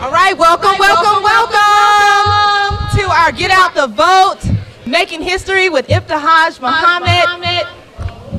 All right, welcome, welcome, welcome, to our Get Out the Vote, Making History with Ibtihaj Muhammad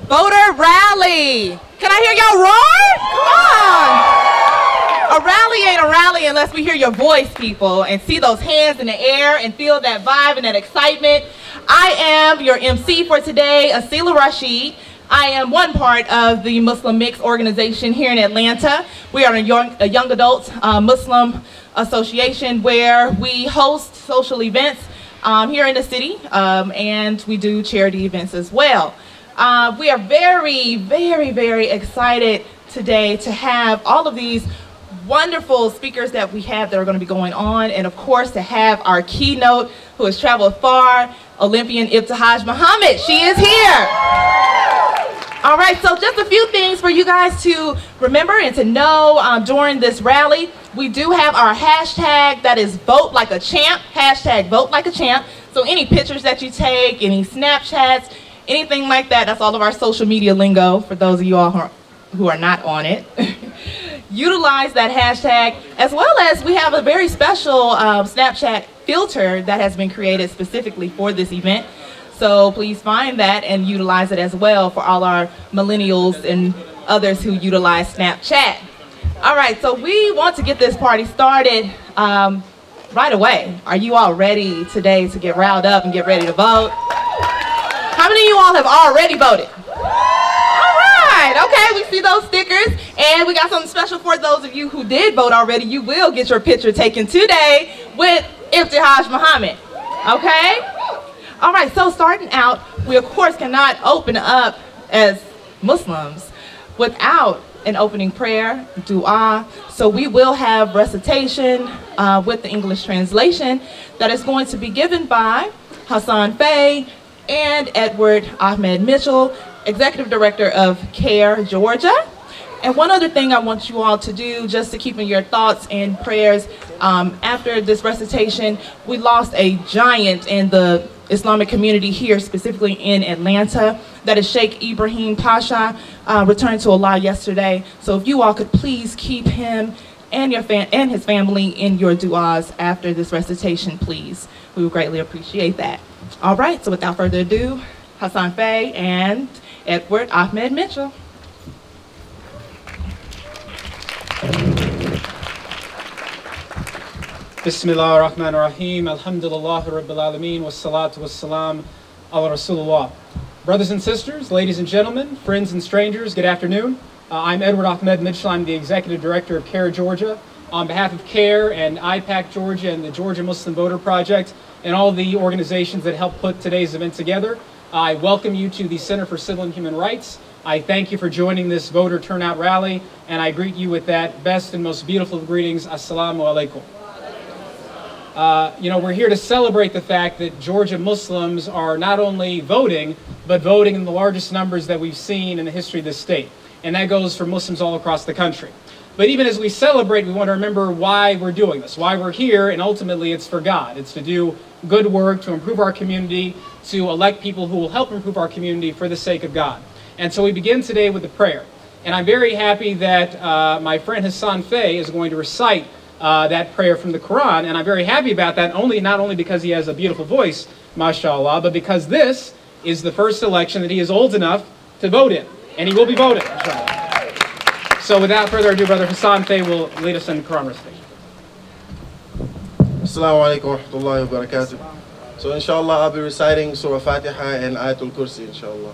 voter rally. Can I hear y'all roar? Come on. A rally ain't a rally unless we hear your voice, people, and see those hands in the air and feel that vibe and that excitement. I am your MC for today, Asila Rashid. I am one part of the Muslim Mix organization here in Atlanta. We are a young, a young adult uh, Muslim association where we host social events um, here in the city um, and we do charity events as well. Uh, we are very, very, very excited today to have all of these wonderful speakers that we have that are going to be going on and of course to have our keynote who has traveled far, Olympian Ibtihaj Muhammad. She is here. All right, so just a few things for you guys to remember and to know um, during this rally. We do have our hashtag that is vote like a champ, hashtag vote like a champ. So any pictures that you take, any Snapchats, anything like that, that's all of our social media lingo for those of you all who are, not on it. Utilize that hashtag as well as we have a very special um, Snapchat filter that has been created specifically for this event. So please find that and utilize it as well for all our millennials and others who utilize Snapchat. All right, so we want to get this party started um, right away. Are you all ready today to get riled up and get ready to vote? How many of you all have already voted? All right, okay, we see those stickers. And we got something special for those of you who did vote already. You will get your picture taken today with Ibtihaj Muhammad, okay? All right, so starting out, we of course cannot open up as Muslims without an opening prayer, dua. So we will have recitation uh, with the English translation that is going to be given by Hassan Faye and Edward Ahmed Mitchell, Executive Director of CAIR Georgia. And one other thing I want you all to do, just to keep in your thoughts and prayers, um, after this recitation, we lost a giant in the Islamic community here, specifically in Atlanta. That is Sheikh Ibrahim Pasha, uh, returned to Allah yesterday. So if you all could please keep him and your and his family in your du'as after this recitation, please. We would greatly appreciate that. All right, so without further ado, Hassan Faye and Edward Ahmed Mitchell. Bismillah ar-Rahman ar-Rahim, Alhamdulillah Rabbil Alameen, wassalatu wassalam ala Rasulullah. Brothers and sisters, ladies and gentlemen, friends and strangers, good afternoon. Uh, I'm Edward Ahmed Mitchell. I'm the Executive Director of CAIR Georgia. On behalf of CAIR and IPAC Georgia and the Georgia Muslim Voter Project and all the organizations that helped put today's event together, I welcome you to the Center for Civil and Human Rights. I thank you for joining this voter turnout rally, and I greet you with that best and most beautiful of greetings, Assalamu alaikum. Uh, you know, we're here to celebrate the fact that Georgia Muslims are not only voting, but voting in the largest numbers that we've seen in the history of this state. And that goes for Muslims all across the country. But even as we celebrate, we want to remember why we're doing this, why we're here, and ultimately it's for God. It's to do good work, to improve our community, to elect people who will help improve our community for the sake of God. And so we begin today with a prayer. And I'm very happy that uh, my friend Hassan Fay is going to recite uh, that prayer from the Quran. And I'm very happy about that, only not only because he has a beautiful voice, mashallah, but because this is the first election that he is old enough to vote in. And he will be voting. So without further ado, Brother Hassan Fay will lead us in the Quran recitation. Assalamu alaikum wa rahmatullahi wa barakatuh. So inshallah I'll be reciting Surah Fatiha and Ayatul Kursi inshallah.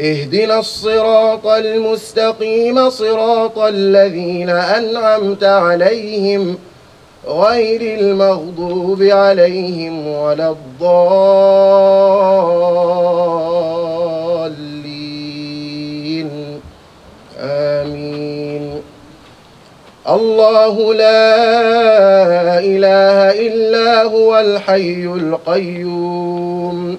اهدنا الصراط المستقيم صراط الذين أنعمت عليهم غير المغضوب عليهم ولا الضالين. آمين. الله لا إله إلا هو الحي القيوم.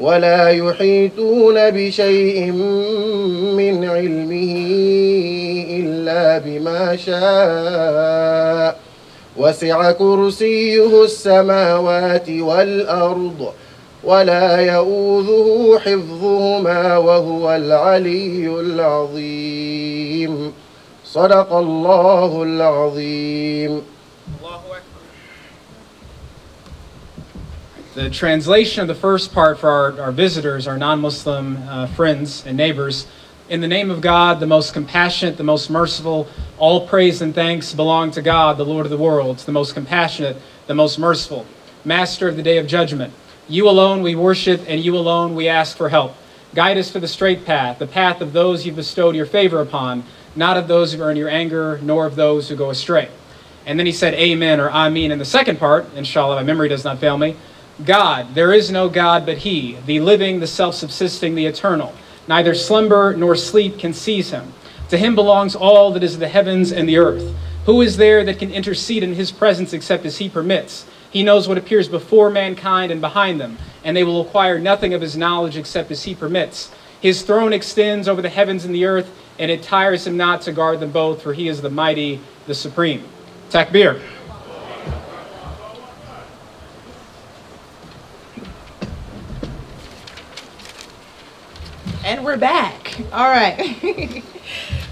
ولا يحيطون بشيء من علمه إلا بما شاء. وسع كرسيه السماوات والأرض ولا يؤوذه حفظهما وهو العلي العظيم. صدق الله العظيم. The translation of the first part for our, our visitors, our non Muslim uh, friends and neighbors. In the name of God, the most compassionate, the most merciful, all praise and thanks belong to God, the Lord of the worlds, the most compassionate, the most merciful, master of the day of judgment. You alone we worship, and you alone we ask for help. Guide us to the straight path, the path of those you've bestowed your favor upon, not of those who earn your anger, nor of those who go astray. And then he said, Amen or Amen in the second part, inshallah, my memory does not fail me. God, there is no God but He, the living, the self subsisting, the eternal. Neither slumber nor sleep can seize Him. To Him belongs all that is the heavens and the earth. Who is there that can intercede in His presence except as He permits? He knows what appears before mankind and behind them, and they will acquire nothing of His knowledge except as He permits. His throne extends over the heavens and the earth, and it tires Him not to guard them both, for He is the mighty, the supreme. Takbir. And we're back. All right.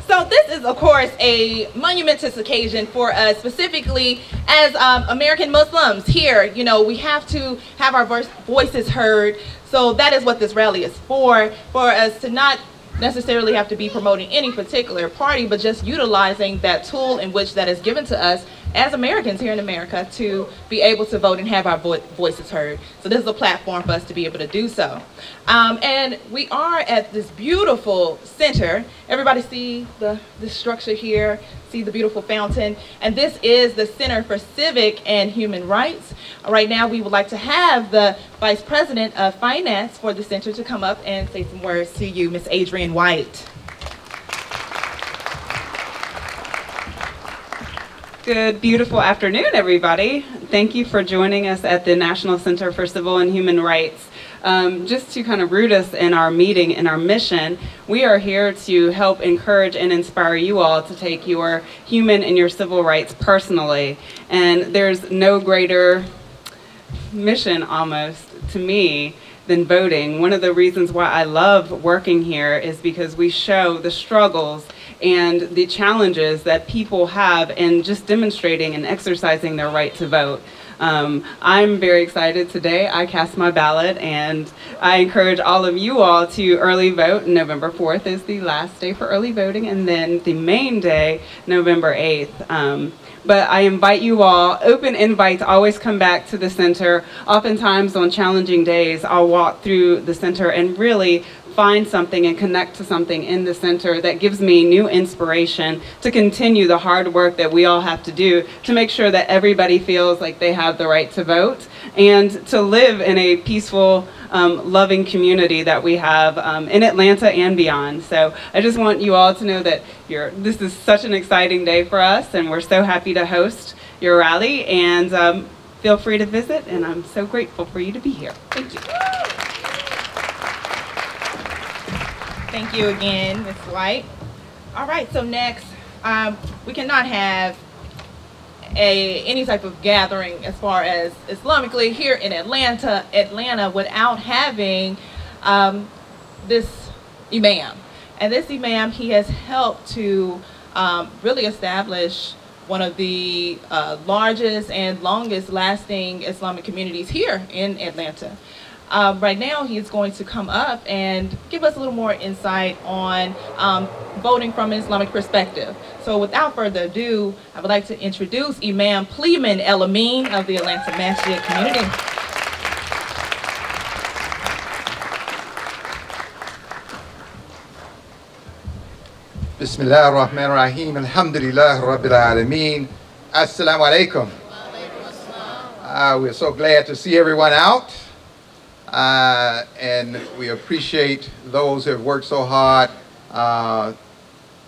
so this is, of course, a monumentous occasion for us, specifically as um, American Muslims here. You know, we have to have our voices heard. So that is what this rally is for, for us to not necessarily have to be promoting any particular party, but just utilizing that tool in which that is given to us as Americans here in America to be able to vote and have our vo voices heard. So this is a platform for us to be able to do so. Um, and we are at this beautiful center. Everybody see the, the structure here, see the beautiful fountain. And this is the Center for Civic and Human Rights. Right now we would like to have the Vice President of Finance for the center to come up and say some words to you, Ms. Adrienne White. Good, beautiful afternoon, everybody. Thank you for joining us at the National Center for Civil and Human Rights. Um, just to kind of root us in our meeting and our mission, we are here to help encourage and inspire you all to take your human and your civil rights personally. And there's no greater mission almost to me than voting. One of the reasons why I love working here is because we show the struggles and the challenges that people have in just demonstrating and exercising their right to vote. Um, I'm very excited today. I cast my ballot and I encourage all of you all to early vote. November 4th is the last day for early voting and then the main day, November 8th. Um, but I invite you all, open invites always come back to the center. Oftentimes on challenging days, I'll walk through the center and really find something and connect to something in the center that gives me new inspiration to continue the hard work that we all have to do to make sure that everybody feels like they have the right to vote and to live in a peaceful, um, loving community that we have um, in Atlanta and beyond. So I just want you all to know that this is such an exciting day for us and we're so happy to host your rally and um, feel free to visit and I'm so grateful for you to be here. Thank you. Thank you again, Ms. White. All right, so next, um, we cannot have a any type of gathering as far as Islamically here in Atlanta, Atlanta, without having um, this imam. And this imam, he has helped to um, really establish one of the uh, largest and longest lasting Islamic communities here in Atlanta. Um, right now, he is going to come up and give us a little more insight on um, voting from an Islamic perspective. So without further ado, I would like to introduce Imam Plemon El Amin of the Atlanta Masjid community. بسم الله الرحمن الرحيم الحمد لله رب alameen. السلام عليكم uh, we're so glad to see everyone out uh, and we appreciate those who have worked so hard uh,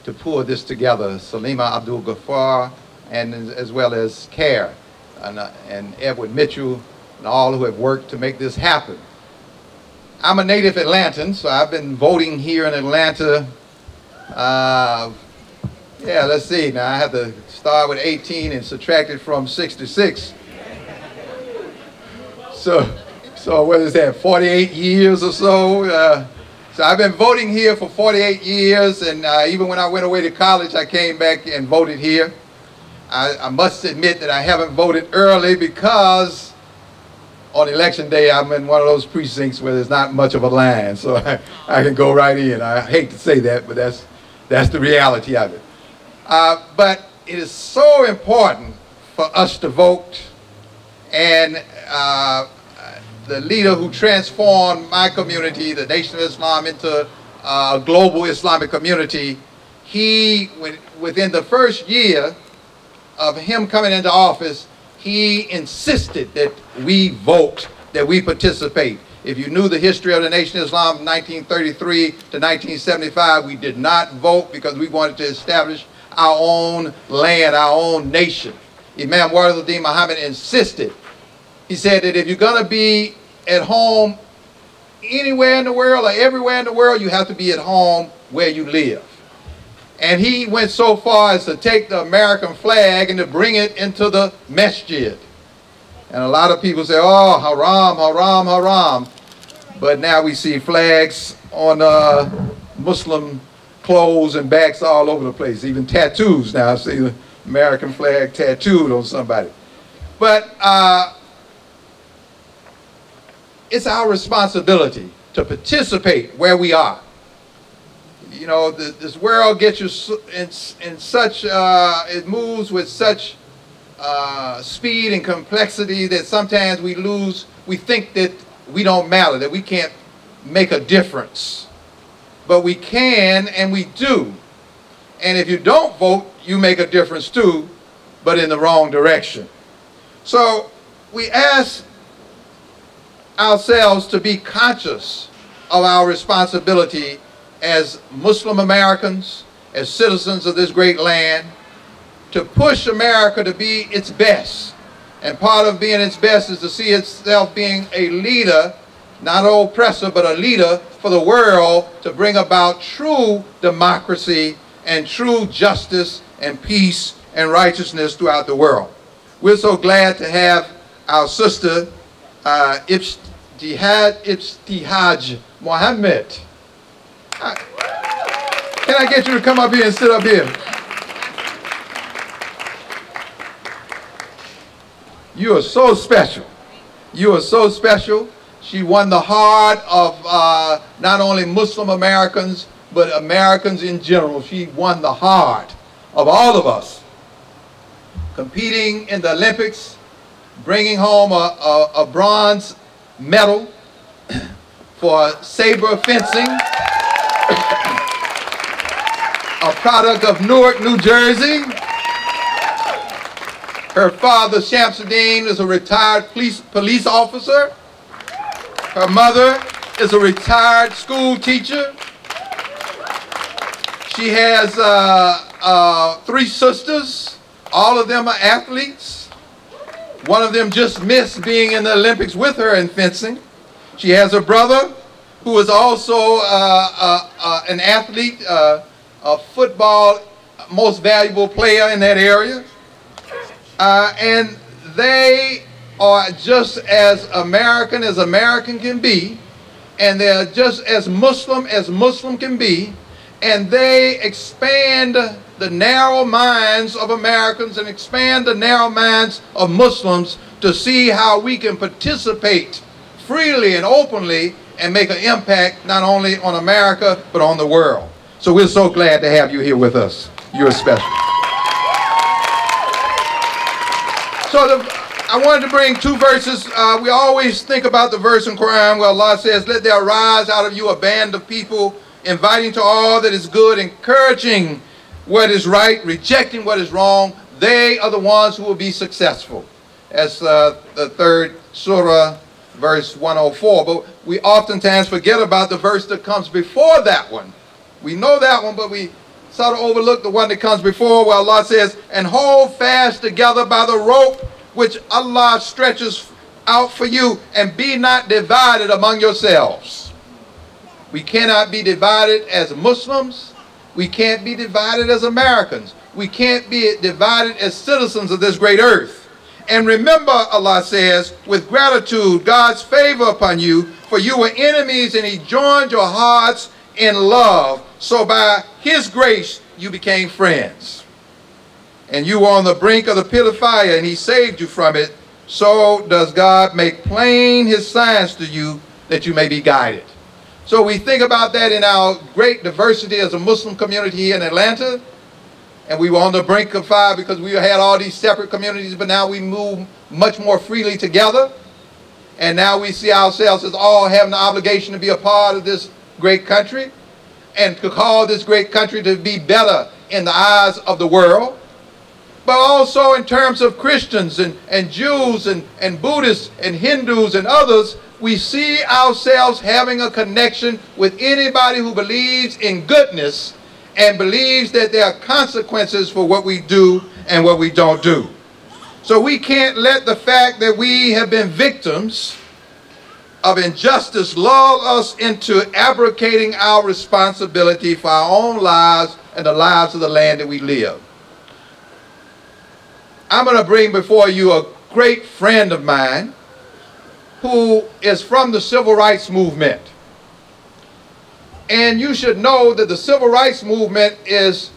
to pull this together. Salima Abdul Ghaffar, and as, well as CAIR, and, uh, and Edward Mitchell, and all who have worked to make this happen. I'm a native Atlantan, so I've been voting here in Atlanta uh, yeah, let's see. Now I have to start with 18 and subtract it from 66. So, so what is that? 48 years or so. Uh, so I've been voting here for 48 years, and uh, even when I went away to college, I came back and voted here. I, I must admit that I haven't voted early because on election day, I'm in one of those precincts where there's not much of a line, so I, I can go right in. I hate to say that, but that's that's the reality of it. Uh, but it is so important for us to vote. And uh, the leader who transformed my community, the Nation of Islam, into a global Islamic community, he, within the first year of him coming into office, he insisted that we vote, that we participate. If you knew the history of the Nation of Islam from 1933 to 1975, we did not vote because we wanted to establish our own land, our own nation. Imam Warithuddin Muhammad insisted. He said that if you're going to be at home anywhere in the world or everywhere in the world, you have to be at home where you live. And he went so far as to take the American flag and to bring it into the masjid. And a lot of people say, oh, haram, haram, haram. But now we see flags on uh, Muslim clothes and backs all over the place, even tattoos now. I see the American flag tattooed on somebody. But uh, it's our responsibility to participate where we are. You know, the, this world gets you in, in such, uh, it moves with such uh, speed and complexity that sometimes we lose, we think that we don't matter, that we can't make a difference. But we can and we do. And if you don't vote, you make a difference too, but in the wrong direction. So we ask ourselves to be conscious of our responsibility as Muslim Americans, as citizens of this great land, to push America to be its best. And part of being its best is to see itself being a leader, not an oppressor, but a leader for the world to bring about true democracy and true justice and peace and righteousness throughout the world. We're so glad to have our sister, uh, Jihad Ibtihaj Muhammad. Uh, can I get you to come up here and sit up here? You are so special. You are so special. She won the heart of uh, not only Muslim Americans, but Americans in general. She won the heart of all of us. Competing in the Olympics, bringing home a, a, a bronze medal for saber fencing, a product of Newark, New Jersey. Her father, Shamsuddin, is a retired police, police officer. Her mother is a retired school teacher. She has uh, uh, three sisters. All of them are athletes. One of them just missed being in the Olympics with her in fencing. She has a brother who is also uh, uh, uh an athlete, uh, a football most valuable player in that area. Uh, and they are just as American as American can be, and they're just as Muslim as Muslim can be, and they expand the narrow minds of Americans and expand the narrow minds of Muslims to see how we can participate freely and openly and make an impact not only on America but on the world. So we're so glad to have you here with us. You're special. So the, I wanted to bring two verses. Uh, we always think about the verse in Quran where Allah says, Let there arise out of you a band of people inviting to all that is good, encouraging what is right, rejecting what is wrong, they are the ones who will be successful. As uh, the third surah, verse 104. But we oftentimes forget about the verse that comes before that one. We know that one, but we sort of overlook the one that comes before where Allah says, and hold fast together by the rope which Allah stretches out for you, and be not divided among yourselves. We cannot be divided as Muslims. We can't be divided as Americans. We can't be divided as citizens of this great earth. And remember, Allah says, with gratitude, God's favor upon you, for you were enemies and he joined your hearts in love. So by his grace, you became friends. And you were on the brink of the pit of fire and he saved you from it. So does God make plain his signs to you that you may be guided. So we think about that in our great diversity as a Muslim community here in Atlanta. And we were on the brink of fire because we had all these separate communities, but now we move much more freely together. And now we see ourselves as all having the obligation to be a part of this great country and to call this great country to be better in the eyes of the world. But also in terms of Christians and, and Jews and, and Buddhists and Hindus and others, we see ourselves having a connection with anybody who believes in goodness and believes that there are consequences for what we do and what we don't do. So we can't let the fact that we have been victims of injustice lull us into abrogating our responsibility for our own lives and the lives of the land that we live. I'm going to bring before you a great friend of mine who is from the civil rights movement. And you should know that the civil rights movement is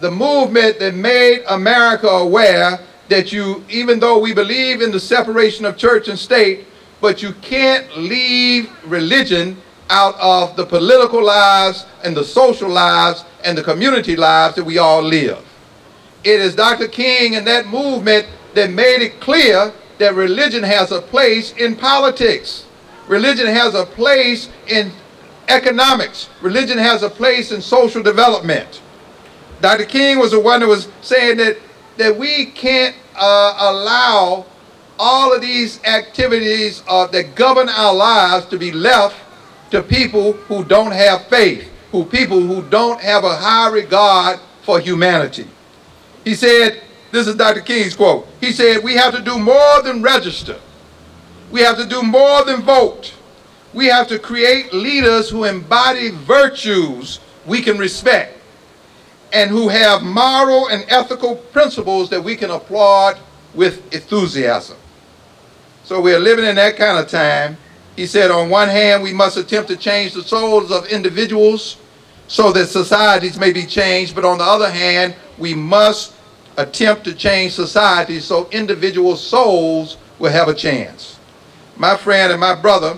the movement that made America aware that you, even though we believe in the separation of church and state, but you can't leave religion out of the political lives and the social lives and the community lives that we all live. It is Dr. King and that movement that made it clear that religion has a place in politics. Religion has a place in economics. Religion has a place in social development. Dr. King was the one that was saying that, that we can't uh, allow all of these activities uh, that govern our lives to be left to people who don't have faith, who people who don't have a high regard for humanity. He said, this is Dr. King's quote, he said, we have to do more than register. We have to do more than vote we have to create leaders who embody virtues we can respect and who have moral and ethical principles that we can applaud with enthusiasm. So we're living in that kind of time. He said, on one hand, we must attempt to change the souls of individuals so that societies may be changed. But on the other hand, we must attempt to change society so individual souls will have a chance. My friend and my brother,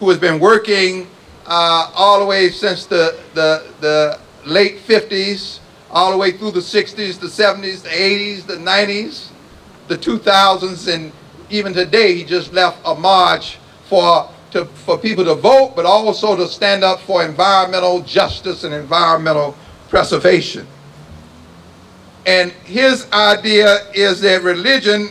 who has been working uh, all the way since the, the, the late 50s, all the way through the 60s, the 70s, the 80s, the 90s, the 2000s, and even today he just left a march for, to, for people to vote, but also to stand up for environmental justice and environmental preservation. And his idea is that religion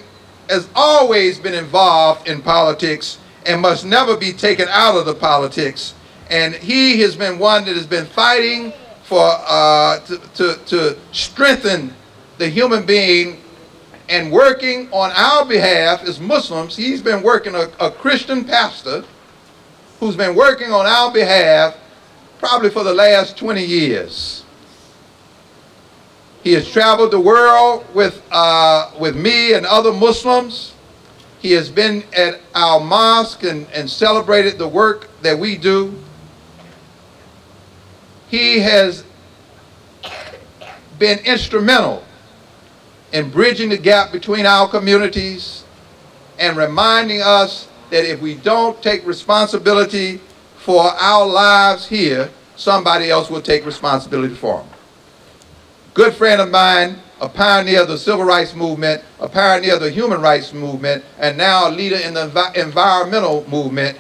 has always been involved in politics and must never be taken out of the politics. And he has been one that has been fighting for uh, to, to, to strengthen the human being and working on our behalf as Muslims. He's been working, a, a Christian pastor who's been working on our behalf probably for the last 20 years. He has traveled the world with, uh, with me and other Muslims. He has been at our mosque and, and celebrated the work that we do. He has been instrumental in bridging the gap between our communities and reminding us that if we don't take responsibility for our lives here, somebody else will take responsibility for them. Good friend of mine, a pioneer of the civil rights movement, a pioneer of the human rights movement, and now a leader in the envi environmental movement,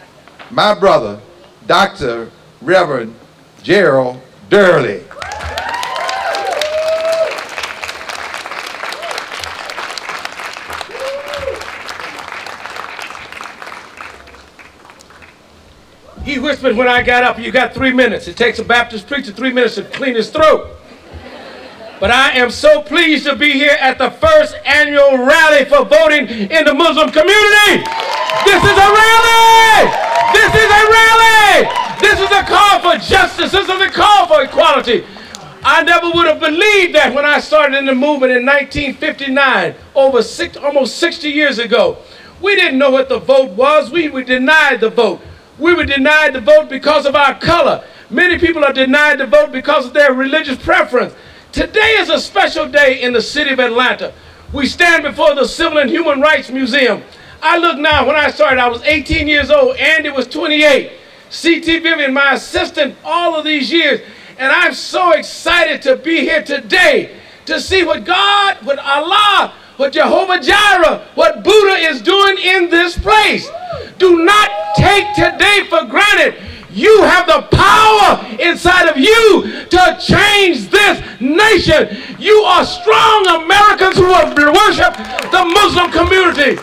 my brother, Dr. Reverend Gerald Durley. He whispered when I got up, you got three minutes. It takes a Baptist preacher three minutes to clean his throat. But I am so pleased to be here at the first annual rally for voting in the Muslim community. This is a rally! This is a rally! This is a call for justice. This is a call for equality. I never would have believed that when I started in the movement in 1959, over six, almost 60 years ago. We didn't know what the vote was. We were denied the vote. We were denied the vote because of our color. Many people are denied the vote because of their religious preference. Today is a special day in the city of Atlanta. We stand before the Civil and Human Rights Museum. I look now, when I started, I was 18 years old. Andy was 28. C.T. Vivian, my assistant, all of these years. And I'm so excited to be here today to see what God, what Allah, what Jehovah Jireh, what Buddha is doing in this place. Do not take today for granted. You have the power inside of you to change this nation. You are strong Americans who have worshiped the Muslim community.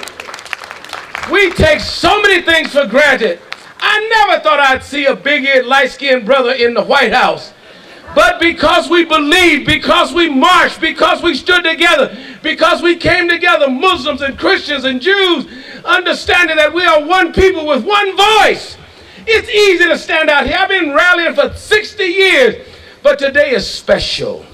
We take so many things for granted. I never thought I'd see a big-eared, light-skinned brother in the White House. But because we believed, because we marched, because we stood together, because we came together, Muslims and Christians and Jews, understanding that we are one people with one voice. It's easy to stand out here. I've been rallying for 60 years, but today is special.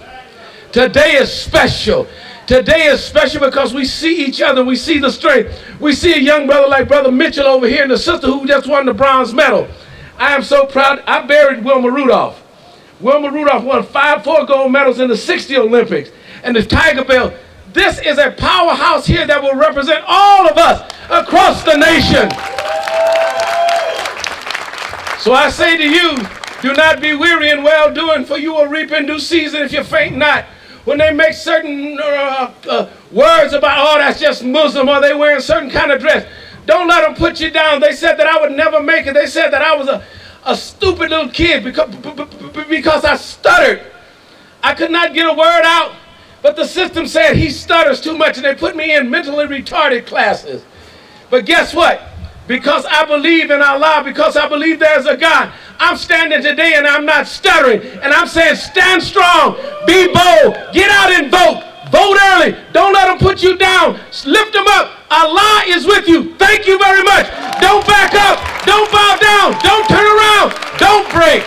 Today is special. Today is special because we see each other. We see the strength. We see a young brother like Brother Mitchell over here and a sister who just won the bronze medal. I am so proud. I buried Wilma Rudolph. Wilma Rudolph won five, four gold medals in the 60 Olympics. And the Tigerbelle. This is a powerhouse here that will represent all of us across the nation. So I say to you, do not be weary in well doing, for you will reap in due season if you faint not. When they make certain uh, uh, words about, oh, that's just Muslim, or they wearing certain kind of dress, don't let them put you down. They said that I would never make it. They said that I was a, a stupid little kid because, because I stuttered. I could not get a word out, but the system said he stutters too much, and they put me in mentally retarded classes. But guess what? Because I believe in Allah, because I believe there's a God. I'm standing today and I'm not stuttering. And I'm saying, stand strong, be bold, get out and vote. Vote early. Don't let them put you down. Lift them up. Allah is with you. Thank you very much. Don't back up. Don't bow down. Don't turn around. Don't break.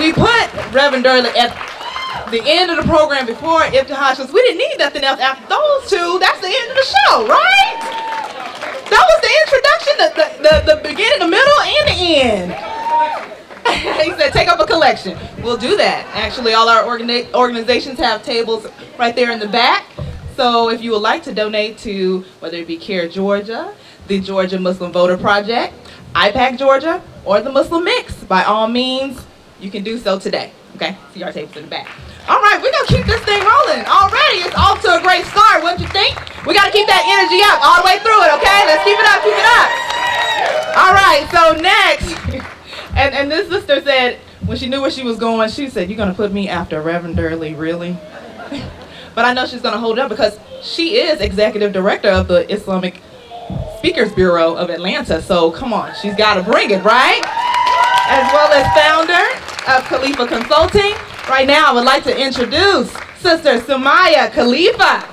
We put Reverend Durley at the end of the program before Ibtihaj because we didn't need nothing else after those two. That's the end of the show, right? That was the introduction, the, the, the, the beginning, the middle, and the end. he said, take up a collection. We'll do that. Actually, all our organi organizations have tables right there in the back. So if you would like to donate to whether it be CAIR Georgia, the Georgia Muslim Voter Project, IPAC Georgia, or the Muslim Mix, by all means, you can do so today. Okay, see our tapes in the back. All right, we're gonna keep this thing rolling. Already, it's off to a great start, wouldn't you think? We gotta keep that energy up all the way through it, okay? Let's keep it up, keep it up. All right, so next, and, and this sister said, when she knew where she was going, she said, you're gonna put me after Reverend Durley, really? but I know she's gonna hold up because she is executive director of the Islamic Speakers Bureau of Atlanta, so come on, she's gotta bring it, right? As well as founder of Khalifa Consulting. Right now, I would like to introduce Sister Soumaya Khalifa.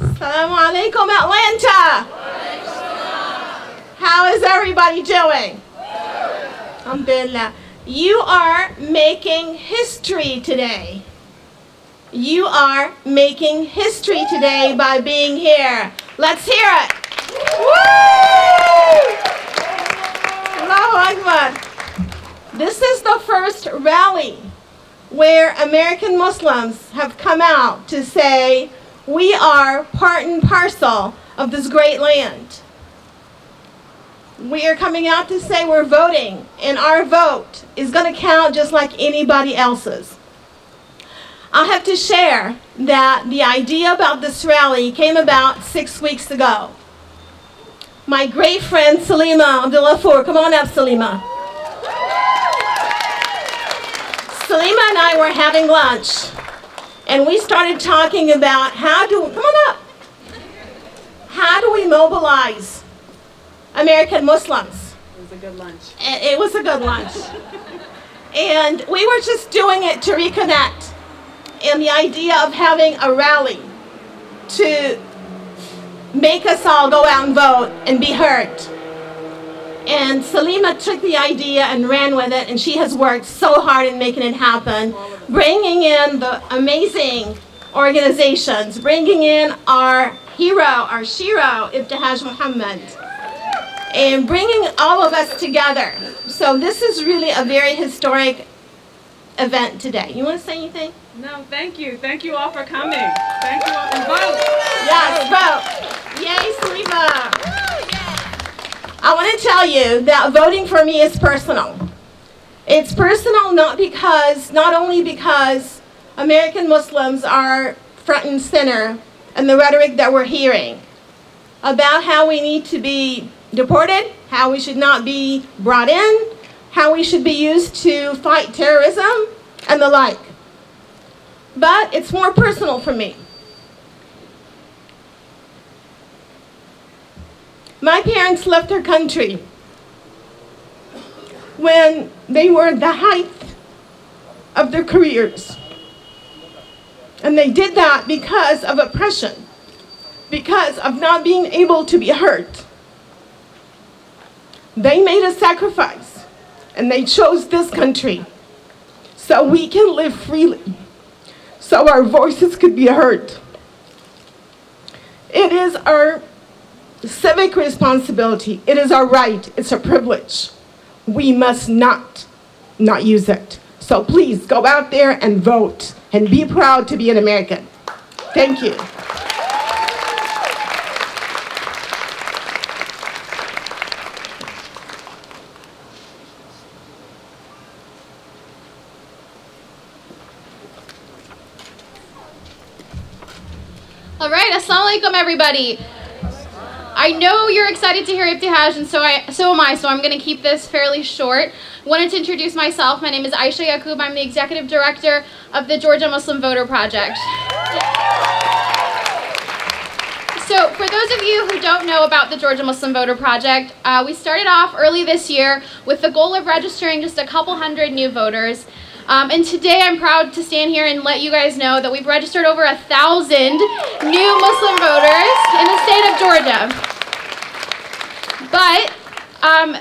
Assalamu alaikum, Atlanta. How is everybody doing? Alhamdulillah. You are making history today. You are making history today by being here. Let's hear it. This is the first rally where American Muslims have come out to say, we are part and parcel of this great land. We are coming out to say we're voting, and our vote is going to count just like anybody else's. I have to share that the idea about this rally came about six weeks ago. My great friend Salima Abdullafour, come on up, Salima. Salima and I were having lunch, and we started talking about how do, come on up, how do we mobilize American Muslims? It was a good lunch. It was a good lunch. and we were just doing it to reconnect. And the idea of having a rally to make us all go out and vote and be heard. And Salima took the idea and ran with it, and she has worked so hard in making it happen, bringing in the amazing organizations, bringing in our hero, our Shiro, Ibtihaj Muhammad, and bringing all of us together. So this is really a very historic event today. You want to say anything? No, thank you. Thank you all for coming. Thank you all. And vote. Yes, vote. Yay, Salima. I want to tell you that voting for me is personal. It's personal not because, not only because American Muslims are front and center in the rhetoric that we're hearing about how we need to be deported, how we should not be brought in, how we should be used to fight terrorism, and the like. But it's more personal for me. My parents left their country when they were at the height of their careers. And they did that because of oppression, because of not being able to be heard. They made a sacrifice and they chose this country so we can live freely, so our voices could be heard. It is our civic responsibility. It is our right. It's a privilege. We must not not use it. So please go out there and vote and be proud to be an American. Thank you. All right, assalamu alaikum everybody. I know you're excited to hear Ibtihaj, and so I, so am I. So I'm going to keep this fairly short. Wanted to introduce myself. My name is Aisha Yaqoob. I'm the executive director of the Georgia Muslim Voter Project. So for those of you who don't know about the Georgia Muslim Voter Project, uh, we started off early this year with the goal of registering just a couple hundred new voters. Um, and today I'm proud to stand here and let you guys know that we've registered over a thousand new Muslim voters in the state of Georgia. But um,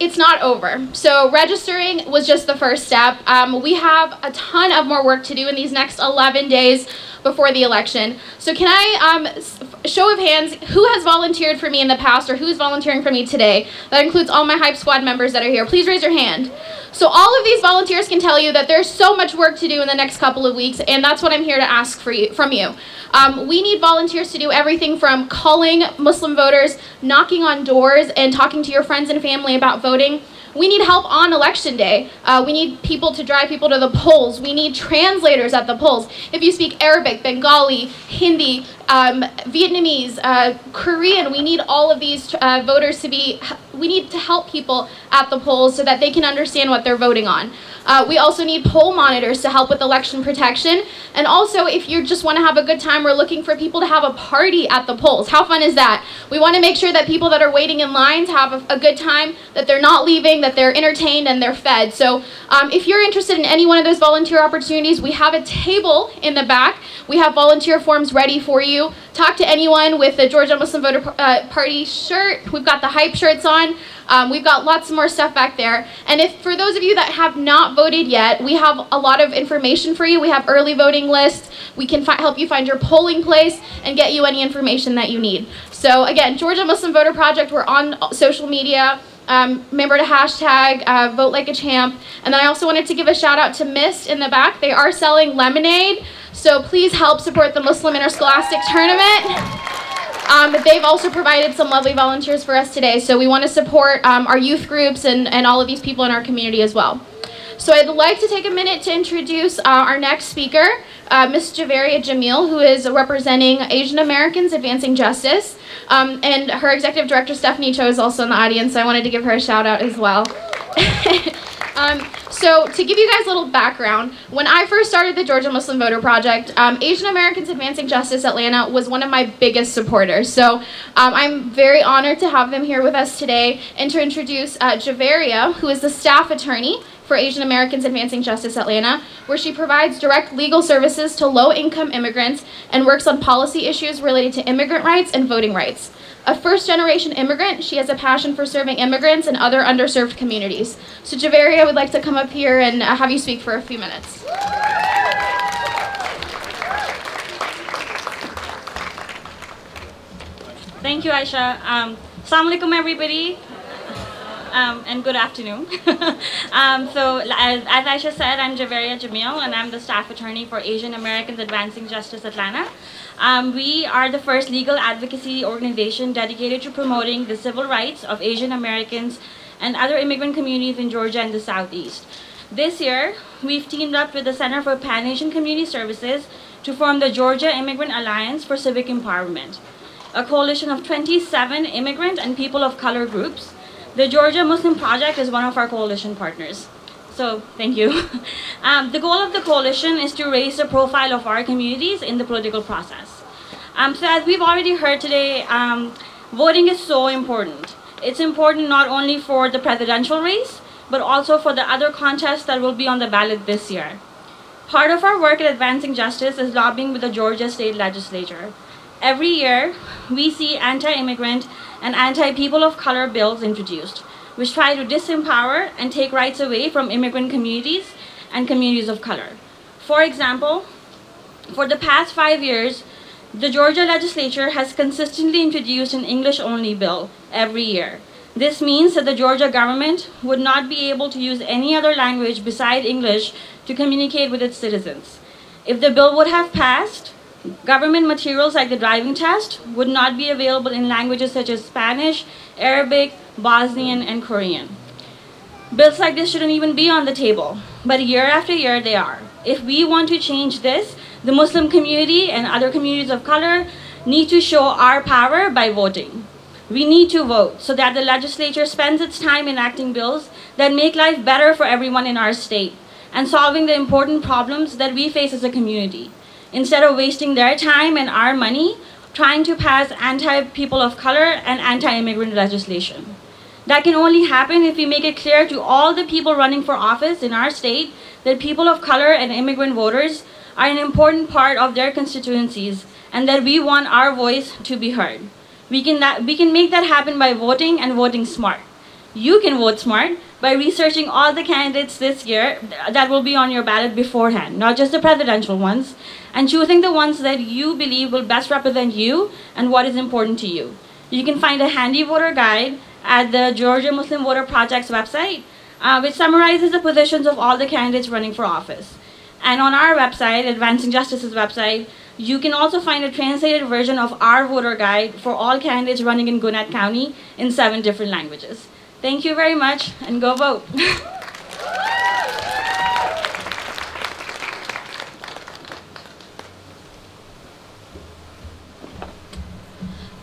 it's not over. So registering was just the first step. Um, we have a ton of more work to do in these next 11 days before the election. So can I, um, show of hands, who has volunteered for me in the past or who is volunteering for me today? That includes all my Hype Squad members that are here. Please raise your hand. So all of these volunteers can tell you that there's so much work to do in the next couple of weeks, and that's what I'm here to ask for you, from you. Um, we need volunteers to do everything from calling Muslim voters, knocking on doors, and talking to your friends and family about voting. We need help on election day. Uh, we need people to drive people to the polls. We need translators at the polls. If you speak Arabic, Bengali, Hindi, um, Vietnamese, uh, Korean, we need all of these uh, voters to be, we need to help people at the polls so that they can understand what they're voting on. Uh, we also need poll monitors to help with election protection. And also, if you just want to have a good time, we're looking for people to have a party at the polls. How fun is that? We want to make sure that people that are waiting in lines have a, a good time, that they're not leaving, that they're entertained and they're fed. So um, if you're interested in any one of those volunteer opportunities, we have a table in the back. We have volunteer forms ready for you. Talk to anyone with the Georgia Muslim Voter uh, Party shirt. We've got the hype shirts on. Um, we've got lots more stuff back there. And if for those of you that have not voted yet, we have a lot of information for you. We have early voting lists. We can help you find your polling place and get you any information that you need. So again, Georgia Muslim Voter Project, we're on social media. Um, remember to hashtag uh, vote like a champ. And then I also wanted to give a shout out to MIST in the back. They are selling lemonade. So please help support the Muslim Interscholastic Tournament. um, they've also provided some lovely volunteers for us today. So we want to support um, our youth groups and, and all of these people in our community as well. So I'd like to take a minute to introduce uh, our next speaker, uh, Ms. Javeria Jamil, who is representing Asian Americans Advancing Justice. Um, and her executive director, Stephanie Cho, is also in the audience, so I wanted to give her a shout out as well. um, so to give you guys a little background, when I first started the Georgia Muslim Voter Project, um, Asian Americans Advancing Justice Atlanta was one of my biggest supporters. So um, I'm very honored to have them here with us today and to introduce uh, Javeria, who is the staff attorney for Asian Americans Advancing Justice Atlanta, where she provides direct legal services to low-income immigrants and works on policy issues related to immigrant rights and voting rights. A first-generation immigrant, she has a passion for serving immigrants and other underserved communities. So Javeria would like to come up here and uh, have you speak for a few minutes. Thank you, Aisha. Um, Assalamu alaikum, everybody um, and good afternoon. um, so as, as Aisha said, I'm Javeria Jamil and I'm the staff attorney for Asian Americans Advancing Justice Atlanta. Um, we are the first legal advocacy organization dedicated to promoting the civil rights of Asian Americans and other immigrant communities in Georgia and the Southeast. This year, we've teamed up with the Center for Pan-Asian Community Services to form the Georgia Immigrant Alliance for Civic Empowerment, a coalition of 27 immigrant and people of color groups the Georgia Muslim Project is one of our coalition partners. So thank you. um, the goal of the coalition is to raise the profile of our communities in the political process. Um, so as we've already heard today, um, voting is so important. It's important not only for the presidential race, but also for the other contests that will be on the ballot this year. Part of our work at Advancing Justice is lobbying with the Georgia State Legislature. Every year, we see anti-immigrant and anti-people of color bills introduced, which try to disempower and take rights away from immigrant communities and communities of color. For example, for the past five years, the Georgia legislature has consistently introduced an English-only bill every year. This means that the Georgia government would not be able to use any other language besides English to communicate with its citizens. If the bill would have passed, Government materials like the driving test would not be available in languages such as Spanish, Arabic, Bosnian, and Korean. Bills like this shouldn't even be on the table, but year after year they are. If we want to change this, the Muslim community and other communities of color need to show our power by voting. We need to vote so that the legislature spends its time enacting bills that make life better for everyone in our state and solving the important problems that we face as a community instead of wasting their time and our money trying to pass anti-people of color and anti-immigrant legislation. That can only happen if we make it clear to all the people running for office in our state that people of color and immigrant voters are an important part of their constituencies and that we want our voice to be heard. We can, that, we can make that happen by voting and voting smart. You can vote smart by researching all the candidates this year that will be on your ballot beforehand, not just the presidential ones, and choosing the ones that you believe will best represent you and what is important to you. You can find a handy voter guide at the Georgia Muslim Voter Project's website, uh, which summarizes the positions of all the candidates running for office. And on our website, Advancing Justice's website, you can also find a translated version of our voter guide for all candidates running in Gwinnett County in seven different languages. Thank you very much, and go vote.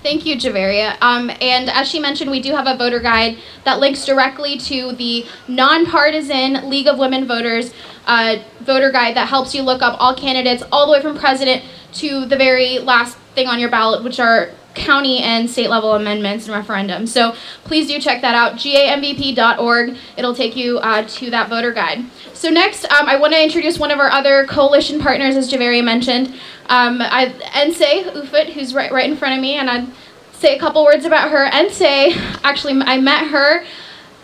Thank you, Javeria. Um, and as she mentioned, we do have a voter guide that links directly to the nonpartisan League of Women Voters uh, voter guide that helps you look up all candidates all the way from president to the very last thing on your ballot, which are county and state level amendments and referendums. So please do check that out, gamvp.org. It'll take you uh, to that voter guide. So next, um, I want to introduce one of our other coalition partners, as Javeria mentioned, um, I, Nsé Ufot, who's right, right in front of me, and I'd say a couple words about her. Nsé, actually, I met her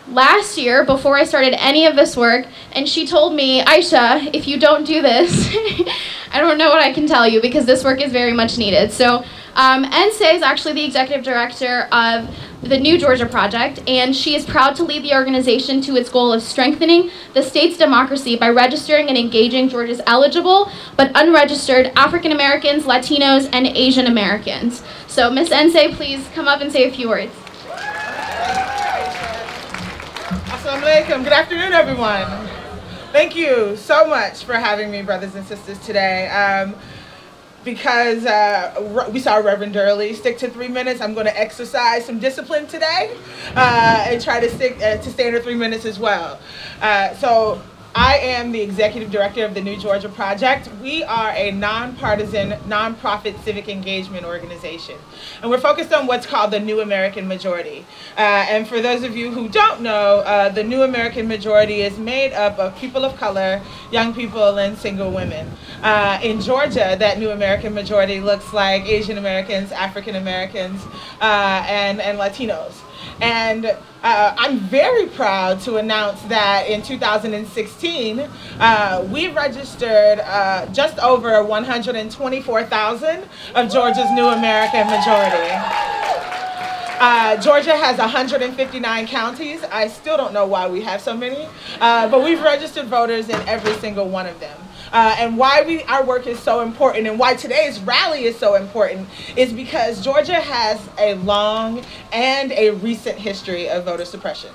last year before I started any of this work, and she told me, Aisha, if you don't do this, I don't know what I can tell you because this work is very much needed. So um, Nsé is actually the executive director of the New Georgia Project, and she is proud to lead the organization to its goal of strengthening the state's democracy by registering and engaging Georgia's eligible but unregistered African Americans, Latinos, and Asian Americans. So Miss Nsé, please come up and say a few words. Assalamu. Good afternoon, everyone. Thank you so much for having me, brothers and sisters, today. Um, because uh, we saw Reverend Durley stick to three minutes, I'm going to exercise some discipline today uh, and try to stick uh, to stay under three minutes as well. Uh, so I am the executive director of the New Georgia Project. We are a nonpartisan, nonprofit civic engagement organization. And we're focused on what's called the New American Majority. Uh, and for those of you who don't know, uh, the New American Majority is made up of people of color, young people, and single women. Uh, in Georgia, that New American Majority looks like Asian Americans, African Americans, uh, and, and Latinos. And uh, I'm very proud to announce that in 2016, uh, we registered uh, just over 124,000 of Georgia's new American majority. Uh, Georgia has 159 counties. I still don't know why we have so many, uh, but we've registered voters in every single one of them. Uh, and why we our work is so important and why today's rally is so important is because Georgia has a long and a recent history of voter suppression.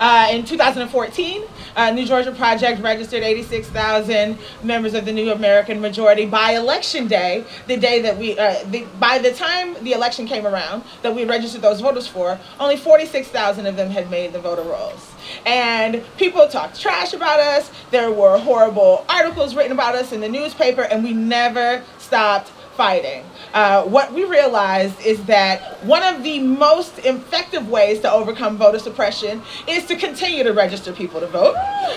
Uh, in 2014, uh, New Georgia Project registered 86,000 members of the New American Majority by election day, the day that we, uh, the, by the time the election came around that we registered those voters for, only 46,000 of them had made the voter rolls. And people talked trash about us. There were horrible articles written about us in the newspaper, and we never stopped fighting. Uh, what we realized is that one of the most effective ways to overcome voter suppression is to continue to register people to vote,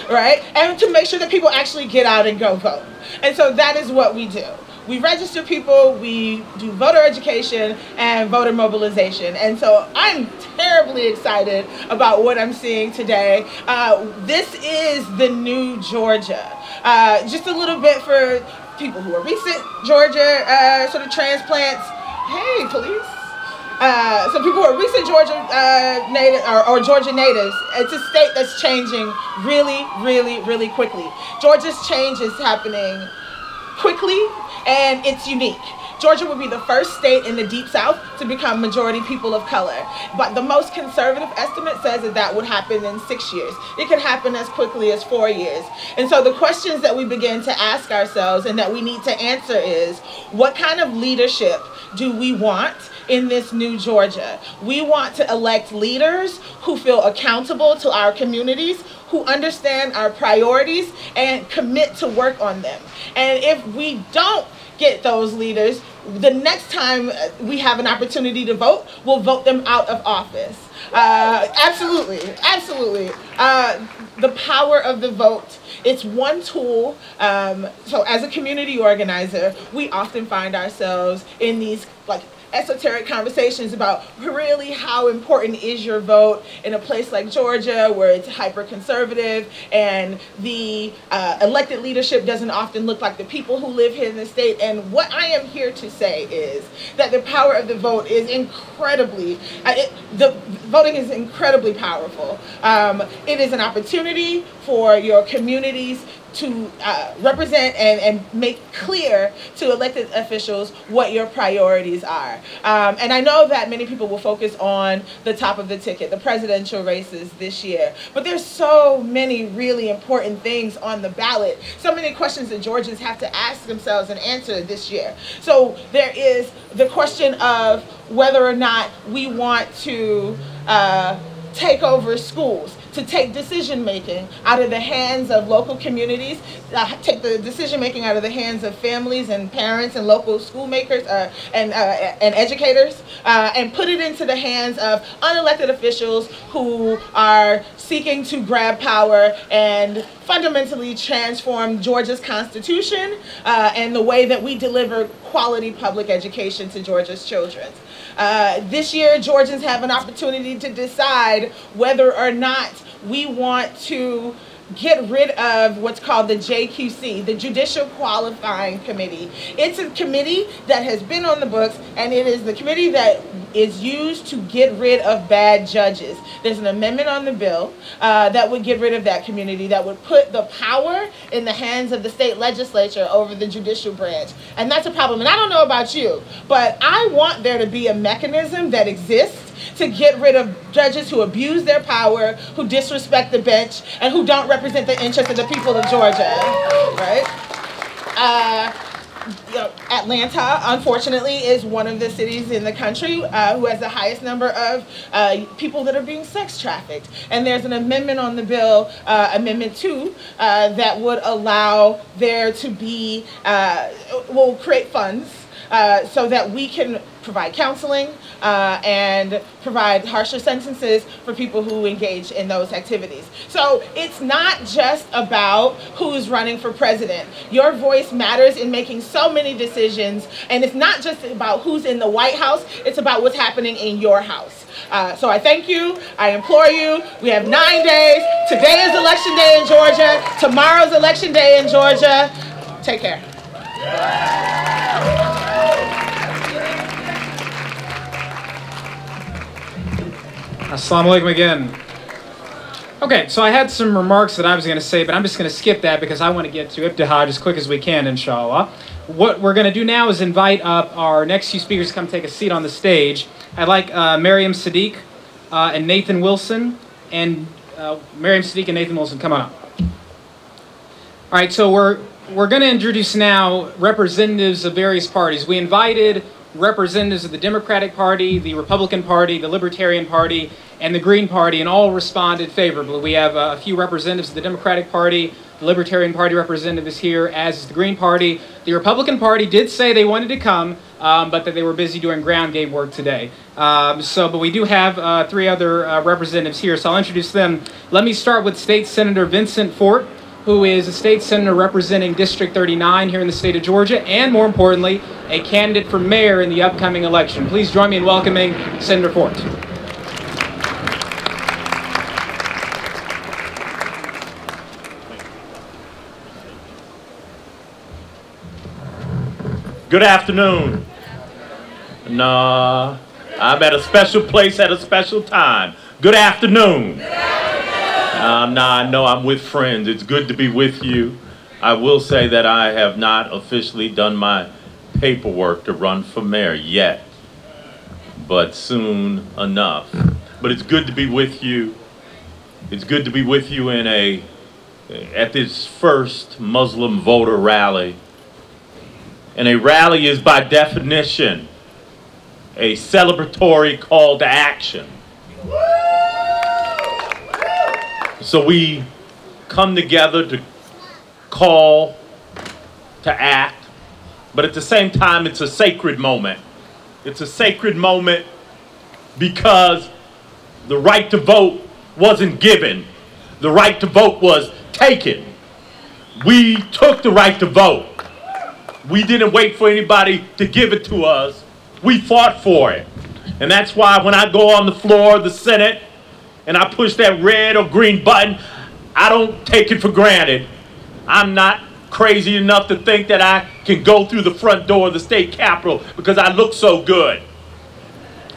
right? And to make sure that people actually get out and go vote. And so that is what we do. We register people, we do voter education and voter mobilization. And so I'm terribly excited about what I'm seeing today. Uh, this is the new Georgia. Uh, just a little bit for people who are recent Georgia uh, sort of transplants. Hey, police. Uh, so people who are recent Georgia uh, native or, or, Georgia natives, it's a state that's changing really, really, really quickly. Georgia's change is happening quickly and it's unique. Georgia would be the first state in the deep south to become majority people of color. But the most conservative estimate says that that would happen in six years. It could happen as quickly as four years. And so the questions that we begin to ask ourselves and that we need to answer is, what kind of leadership do we want in this new Georgia? We want to elect leaders who feel accountable to our communities, who understand our priorities and commit to work on them. And if we don't get those leaders, the next time we have an opportunity to vote, we'll vote them out of office. Uh, absolutely, absolutely. Uh, the power of the vote. It's one tool. Um, so as a community organizer, we often find ourselves in these like esoteric conversations about really how important is your vote in a place like Georgia where it's hyper conservative and the uh, elected leadership doesn't often look like the people who live here in the state. And what I am here to say is that the power of the vote is incredibly, uh, it, the voting is incredibly powerful. Um, it is an opportunity for your communities to uh, represent and, and make clear to elected officials what your priorities are. Um, and I know that many people will focus on the top of the ticket, the presidential races this year. But there's so many really important things on the ballot, so many questions that Georgians have to ask themselves and answer this year. So there is the question of whether or not we want to uh, take over schools to take decision making out of the hands of local communities, uh, take the decision making out of the hands of families and parents and local school makers uh, and, uh, and educators, uh, and put it into the hands of unelected officials who are seeking to grab power and fundamentally transform Georgia's constitution uh, and the way that we deliver quality public education to Georgia's children. Uh, this year, Georgians have an opportunity to decide whether or not we want to get rid of what's called the JQC, the Judicial Qualifying Committee. It's a committee that has been on the books and it is the committee that is used to get rid of bad judges. There's an amendment on the bill uh, that would get rid of that community, that would put the power in the hands of the state legislature over the judicial branch. And that's a problem. And I don't know about you, but I want there to be a mechanism that exists to get rid of judges who abuse their power, who disrespect the bench, and who don't represent the interests of the people of Georgia, right? Uh, Atlanta, unfortunately, is one of the cities in the country uh, who has the highest number of uh, people that are being sex trafficked. And there's an amendment on the bill, uh, Amendment 2, uh, that would allow there to be, uh, will create funds uh, so that we can provide counseling uh, and provide harsher sentences for people who engage in those activities. So it's not just about who's running for president. Your voice matters in making so many decisions, and it's not just about who's in the White House, it's about what's happening in your house. Uh, so I thank you, I implore you, we have nine days. Today is election day in Georgia, tomorrow's election day in Georgia. Take care. Assalamu alaikum again. Okay, so I had some remarks that I was going to say, but I'm just going to skip that because I want to get to Ibtihaj as quick as we can, inshallah. What we're going to do now is invite up our next few speakers to come take a seat on the stage. I'd like uh, Miriam Sadiq uh, and Nathan Wilson, and uh, Miriam Sadiq and Nathan Wilson, come on up. All right, so we're we're going to introduce now representatives of various parties. We invited representatives of the Democratic Party, the Republican Party, the Libertarian Party, and the Green Party, and all responded favorably. We have uh, a few representatives of the Democratic Party, the Libertarian Party representative is here, as is the Green Party. The Republican Party did say they wanted to come, um, but that they were busy doing ground game work today. Um, so, but we do have uh, three other uh, representatives here, so I'll introduce them. Let me start with State Senator Vincent Fort who is a state senator representing District 39 here in the state of Georgia, and more importantly, a candidate for mayor in the upcoming election. Please join me in welcoming Senator Fort. Good afternoon. Nah, I'm at a special place at a special time. Good afternoon. Uh, nah, know I'm with friends. It's good to be with you. I will say that I have not officially done my paperwork to run for mayor yet, but soon enough. But it's good to be with you. It's good to be with you in a at this first Muslim voter rally. And a rally is by definition a celebratory call to action. So we come together to call, to act, but at the same time, it's a sacred moment. It's a sacred moment because the right to vote wasn't given, the right to vote was taken. We took the right to vote. We didn't wait for anybody to give it to us. We fought for it. And that's why when I go on the floor of the Senate and I push that red or green button, I don't take it for granted. I'm not crazy enough to think that I can go through the front door of the state capitol because I look so good.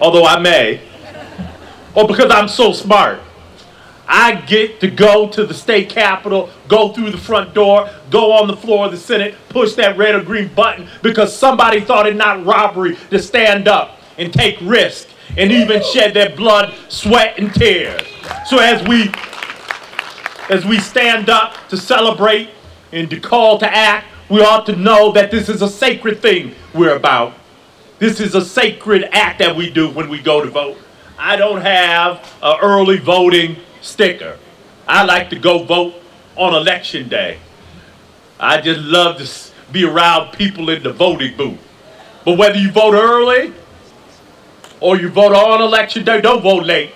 Although I may. Or because I'm so smart. I get to go to the state capitol, go through the front door, go on the floor of the Senate, push that red or green button because somebody thought it not robbery to stand up and take risks and even shed their blood, sweat, and tears. So as we as we stand up to celebrate and to call to act, we ought to know that this is a sacred thing we're about. This is a sacred act that we do when we go to vote. I don't have an early voting sticker. I like to go vote on election day. I just love to be around people in the voting booth. But whether you vote early or you vote on election day, don't vote late.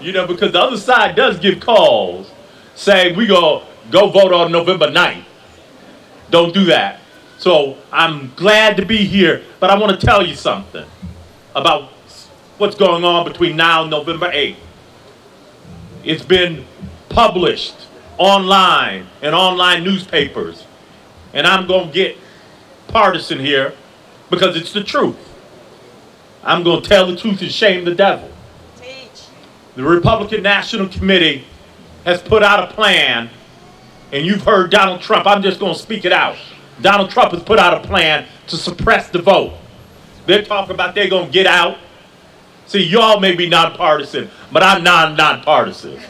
You know, because the other side does give calls saying we go go vote on November 9th. Don't do that. So I'm glad to be here, but I want to tell you something about what's going on between now and November 8th. It's been published online in online newspapers. And I'm going to get partisan here because it's the truth. I'm going to tell the truth and shame the devil. The Republican National Committee has put out a plan, and you've heard Donald Trump. I'm just going to speak it out. Donald Trump has put out a plan to suppress the vote. They're talking about they're going to get out. See, y'all may be nonpartisan, but I'm non nonpartisan.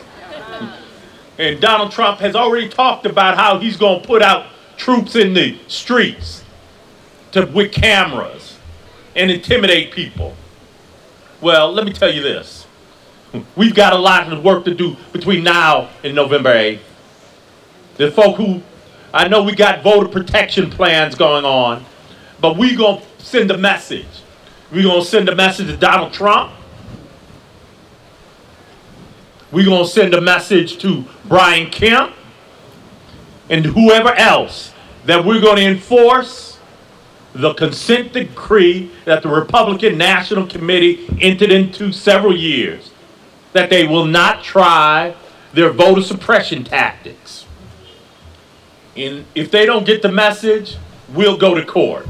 and Donald Trump has already talked about how he's going to put out troops in the streets to, with cameras and intimidate people. Well, let me tell you this. We've got a lot of work to do between now and November 8th. The folk who, I know we got voter protection plans going on, but we're going to send a message. We're going to send a message to Donald Trump. We're going to send a message to Brian Kemp and whoever else that we're going to enforce the consent decree that the Republican National Committee entered into several years that they will not try their voter suppression tactics. And if they don't get the message, we'll go to court.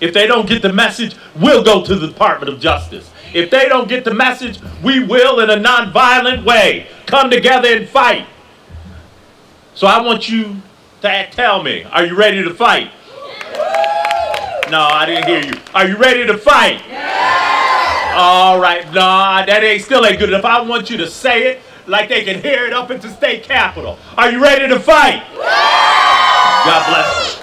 If they don't get the message, we'll go to the Department of Justice. If they don't get the message, we will, in a nonviolent way, come together and fight. So I want you to tell me, are you ready to fight? No, I didn't hear you. Are you ready to fight? All right, no, that ain't still ain't good enough. I want you to say it like they can hear it up at the state capitol. Are you ready to fight? God bless you.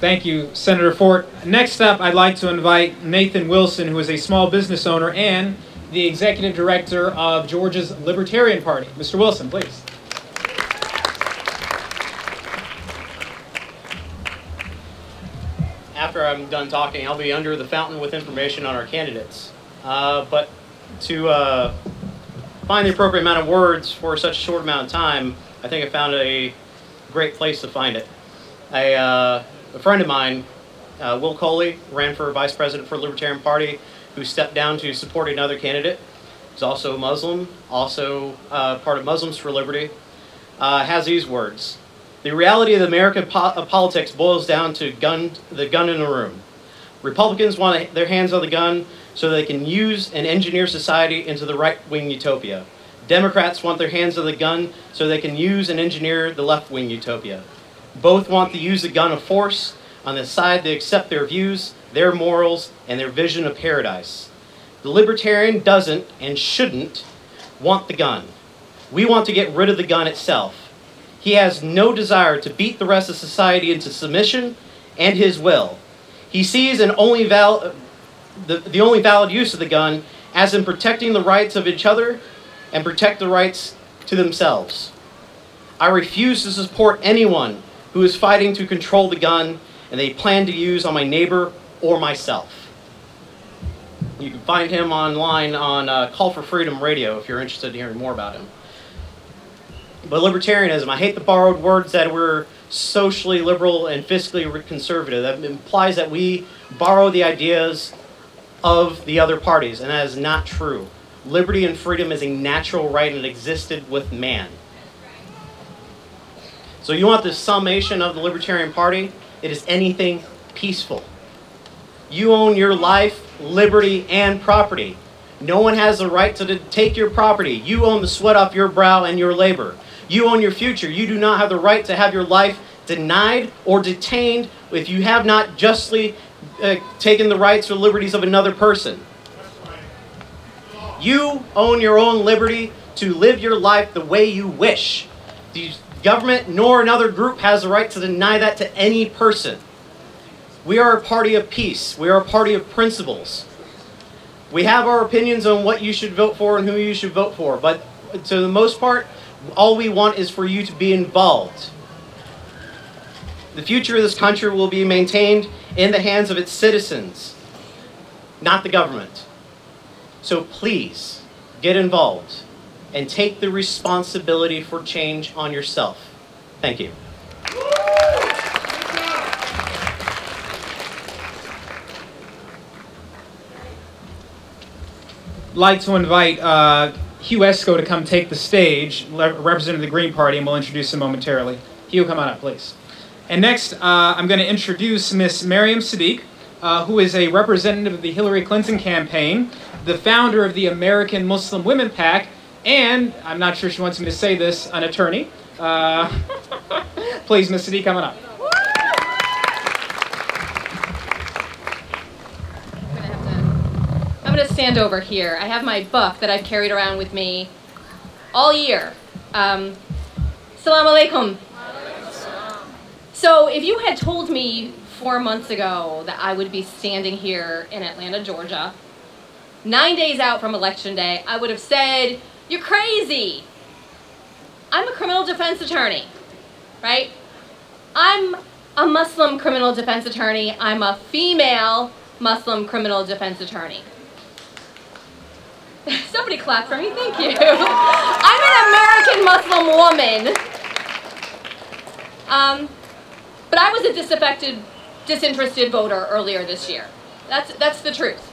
Thank you, Senator Fort. Next up, I'd like to invite Nathan Wilson, who is a small business owner and the executive director of Georgia's Libertarian Party. Mr. Wilson, please. After I'm done talking, I'll be under the fountain with information on our candidates. Uh, but to uh, find the appropriate amount of words for such a short amount of time, I think I found a great place to find it. I, uh, a friend of mine, uh, Will Coley, ran for vice president for Libertarian Party, who stepped down to support another candidate. He's also a Muslim, also uh, part of Muslims for Liberty. Uh, has these words: "The reality of American po politics boils down to gun, the gun in the room. Republicans want their hands on the gun so they can use and engineer society into the right-wing utopia. Democrats want their hands on the gun so they can use and engineer the left-wing utopia." Both want to use the gun of force. On the side, they accept their views, their morals, and their vision of paradise. The libertarian doesn't and shouldn't want the gun. We want to get rid of the gun itself. He has no desire to beat the rest of society into submission and his will. He sees an only val- the, the only valid use of the gun as in protecting the rights of each other and protect the rights to themselves. I refuse to support anyone who is fighting to control the gun and they plan to use on my neighbor or myself. You can find him online on uh, Call for Freedom Radio if you're interested in hearing more about him. But libertarianism, I hate the borrowed words that we're socially liberal and fiscally conservative. That implies that we borrow the ideas of the other parties, and that is not true. Liberty and freedom is a natural right and it existed with man. So you want the summation of the Libertarian Party? It is anything peaceful. You own your life, liberty, and property. No one has the right to take your property. You own the sweat off your brow and your labor. You own your future. You do not have the right to have your life denied or detained if you have not justly uh, taken the rights or liberties of another person. You own your own liberty to live your life the way you wish. The government nor another group has the right to deny that to any person. We are a party of peace. We are a party of principles. We have our opinions on what you should vote for and who you should vote for, but to the most part, all we want is for you to be involved. The future of this country will be maintained in the hands of its citizens, not the government. So please, get involved and take the responsibility for change on yourself. Thank you. Like to invite uh, Hugh Esco to come take the stage, le- representing the Green Party, and we'll introduce him momentarily. Hugh, come on up, please. And next, uh, I'm going to introduce Miss Miriam Sadiq, uh, who is a representative of the Hillary Clinton campaign, the founder of the American Muslim Women PAC, and I'm not sure she wants me to say this, an attorney. Uh, please, Miss Sadiq, come on up. I'm going to stand over here. I have my book that I've carried around with me all year. Um, Salam alaikum. So, if you had told me four months ago that I would be standing here in Atlanta, Georgia, nine days out from Election Day, I would have said, You're crazy. I'm a criminal defense attorney, right? I'm a Muslim criminal defense attorney. I'm a female Muslim criminal defense attorney. Somebody clap for me, thank you. I'm an American Muslim woman. Um, but I was a disaffected, disinterested voter earlier this year. That's, that's the truth.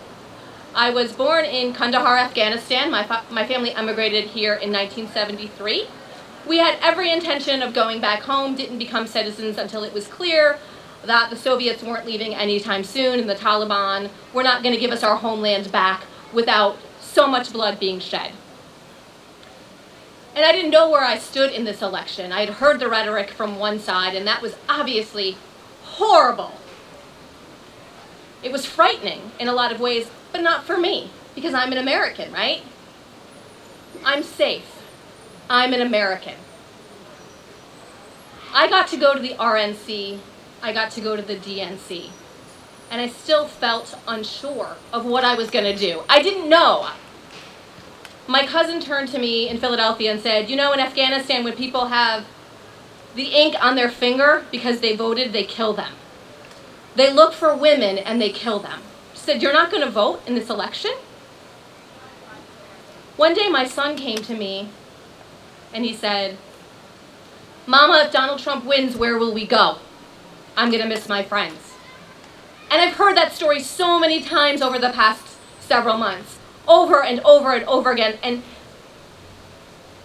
I was born in Kandahar, Afghanistan. My, fa- my family emigrated here in 1973. We had every intention of going back home, didn't become citizens until it was clear that the Soviets weren't leaving anytime soon and the Taliban were not going to give us our homeland back without so much blood being shed. And I didn't know where I stood in this election. I had heard the rhetoric from one side, and that was obviously horrible. It was frightening in a lot of ways, but not for me, because I'm an American, right? I'm safe. I'm an American. I got to go to the RNC, I got to go to the DNC, and I still felt unsure of what I was going to do. I didn't know. My cousin turned to me in Philadelphia and said, You know, in Afghanistan, when people have the ink on their finger because they voted, they kill them. They look for women and they kill them. She said, You're not going to vote in this election? One day, my son came to me and he said, Mama, if Donald Trump wins, where will we go? I'm going to miss my friends. And I've heard that story so many times over the past several months, over and over and over again. And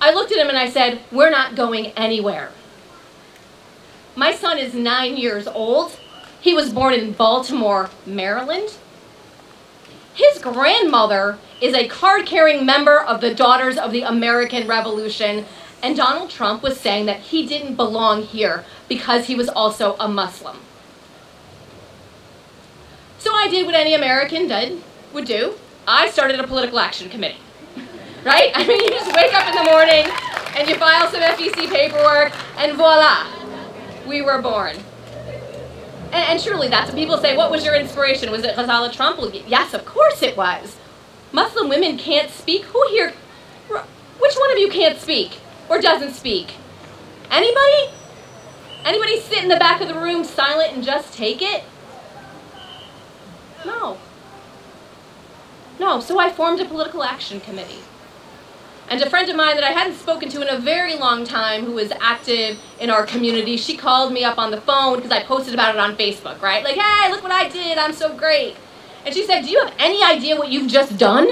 I looked at him and I said, We're not going anywhere. My son is nine years old. He was born in Baltimore, Maryland. His grandmother is a card carrying member of the Daughters of the American Revolution. And Donald Trump was saying that he didn't belong here because he was also a Muslim. So I did what any American did, would do. I started a political action committee. Right? I mean, you just wake up in the morning and you file some FEC paperwork, and voila, we were born. And, and surely that's what people say. What was your inspiration? Was it Ghazala Trump? Yes, of course it was. Muslim women can't speak. Who here? Which one of you can't speak or doesn't speak? Anybody? Anybody sit in the back of the room silent and just take it? No. No, so I formed a political action committee. And a friend of mine that I hadn't spoken to in a very long time who was active in our community, she called me up on the phone because I posted about it on Facebook, right? Like, hey, look what I did, I'm so great. And she said, do you have any idea what you've just done?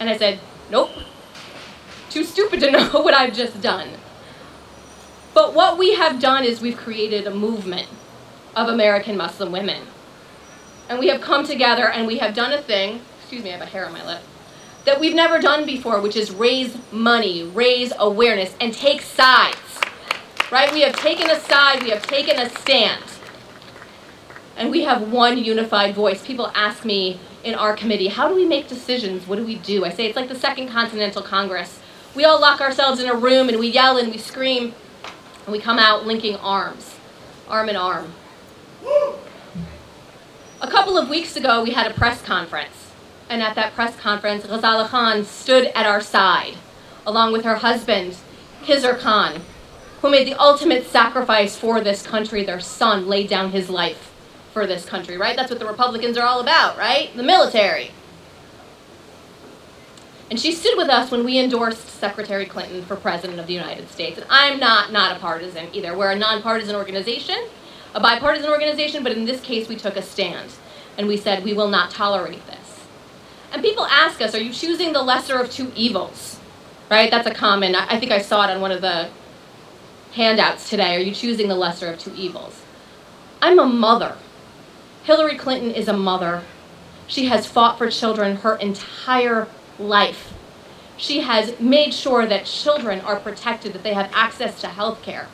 And I said, nope. Too stupid to know what I've just done. But what we have done is we've created a movement of American Muslim women. And we have come together and we have done a thing, excuse me, I have a hair on my lip, that we've never done before, which is raise money, raise awareness, and take sides. Right? We have taken a side, we have taken a stand. And we have one unified voice. People ask me in our committee, how do we make decisions? What do we do? I say it's like the Second Continental Congress. We all lock ourselves in a room and we yell and we scream and we come out linking arms, arm in arm. A couple of weeks ago, we had a press conference. And at that press conference, Ghazala Khan stood at our side, along with her husband, Khizr Khan, who made the ultimate sacrifice for this country. Their son laid down his life for this country, right? That's what the Republicans are all about, right? The military. And she stood with us when we endorsed Secretary Clinton for President of the United States. And I'm not not a partisan either. We're a nonpartisan organization, a bipartisan organization, but in this case we took a stand. And we said we will not tolerate this. And people ask us, are you choosing the lesser of two evils? right? That's a common, I think I saw it on one of the handouts today. Are you choosing the lesser of two evils? I'm a mother. Hillary Clinton is a mother. She has fought for children her entire life. She has made sure that children are protected, that they have access to health care.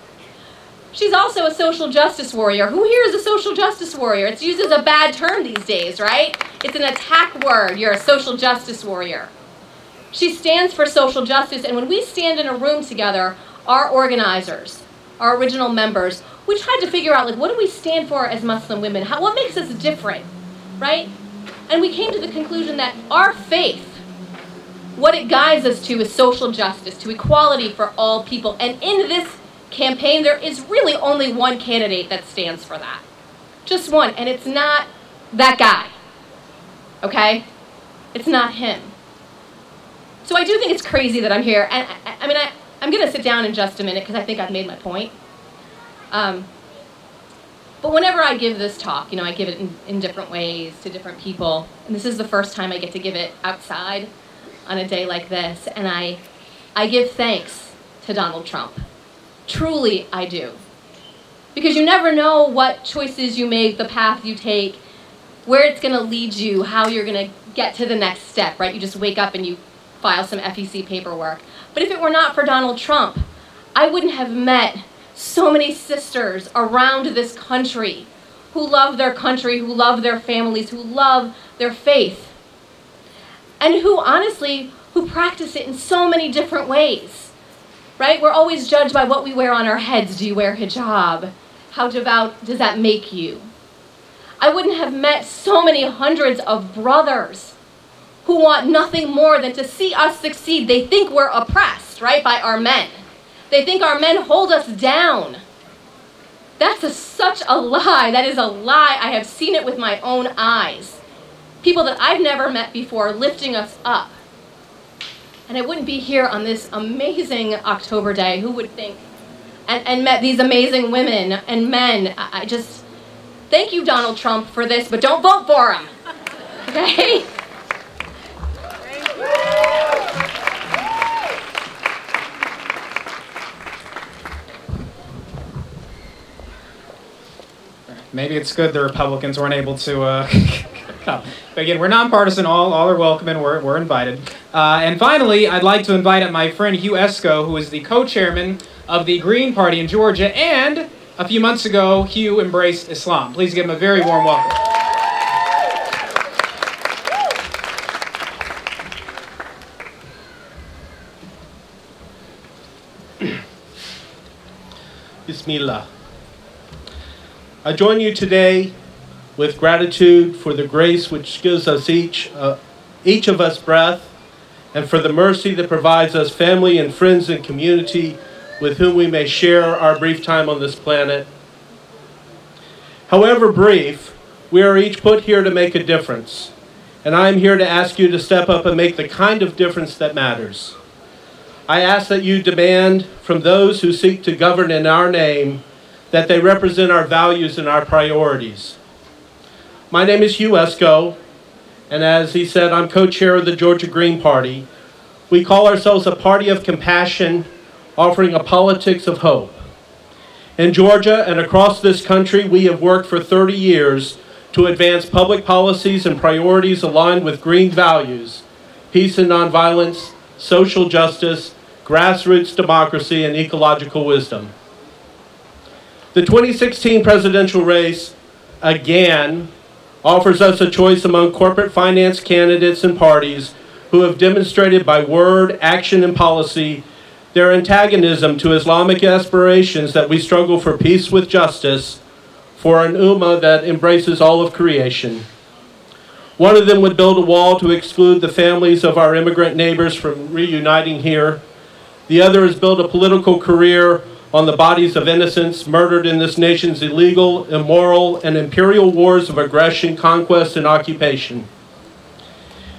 She's also a social justice warrior. Who here is a social justice warrior? It's used as a bad term these days, right? It's an attack word. You're a social justice warrior. She stands for social justice, and when we stand in a room together, our organizers, our original members, we tried to figure out like what do we stand for as Muslim women? How, what makes us different, right? And we came to the conclusion that our faith, what it guides us to is social justice, to equality for all people. And in this campaign, there is really only one candidate that stands for that. Just one, and it's not that guy. Okay? It's not him. So I do think it's crazy that I'm here. And I, I mean, I, I'm going to sit down in just a minute because I think I've made my point. Um, but whenever I give this talk, you know, I give it in, in different ways to different people. And this is the first time I get to give it outside on a day like this. And I, I give thanks to Donald Trump. Truly, I do. Because you never know what choices you make, the path you take, where it's going to lead you, how you're going to get to the next step, right? You just wake up and you file some FEC paperwork. But if it were not for Donald Trump, I wouldn't have met so many sisters around this country who love their country, who love their families, who love their faith, and who honestly, who practice it in so many different ways. Right? We're always judged by what we wear on our heads. Do you wear hijab? How devout does that make you? I wouldn't have met so many hundreds of brothers who want nothing more than to see us succeed. They think we're oppressed, right, by our men. They think our men hold us down. That's a, such a lie. That is a lie. I have seen it with my own eyes. People that I've never met before lifting us up. And I wouldn't be here on this amazing October day. Who would think? And, and met these amazing women and men. I, I just, thank you, Donald Trump, for this, but don't vote for him. Okay? Maybe it's good the Republicans weren't able to uh, come. But again, we're nonpartisan. All, all are welcome and we're, we're invited. Uh, and finally, I'd like to invite up my friend Hugh Esco, who is the co-chairman of the Green Party in Georgia. And a few months ago, Hugh embraced Islam. Please give him a very warm welcome. Bismillah. I join you today with gratitude for the grace which gives us each, uh, each of us breath, and for the mercy that provides us family and friends and community with whom we may share our brief time on this planet. However brief, we are each put here to make a difference, and I am here to ask you to step up and make the kind of difference that matters. I ask that you demand from those who seek to govern in our name that they represent our values and our priorities. My name is Hugh Esco, and as he said, I'm co-chair of the Georgia Green Party. We call ourselves a party of compassion, offering a politics of hope. In Georgia and across this country, we have worked for 30 years to advance public policies and priorities aligned with green values, peace and nonviolence, social justice, grassroots democracy, and ecological wisdom. The 2016 presidential race, again, offers us a choice among corporate finance candidates and parties who have demonstrated by word, action, and policy their antagonism to Islamic aspirations that we struggle for peace with justice, for an ummah that embraces all of creation. One of them would build a wall to exclude the families of our immigrant neighbors from reuniting here. The other has built a political career on the bodies of innocents murdered in this nation's illegal, immoral, and imperial wars of aggression, conquest, and occupation.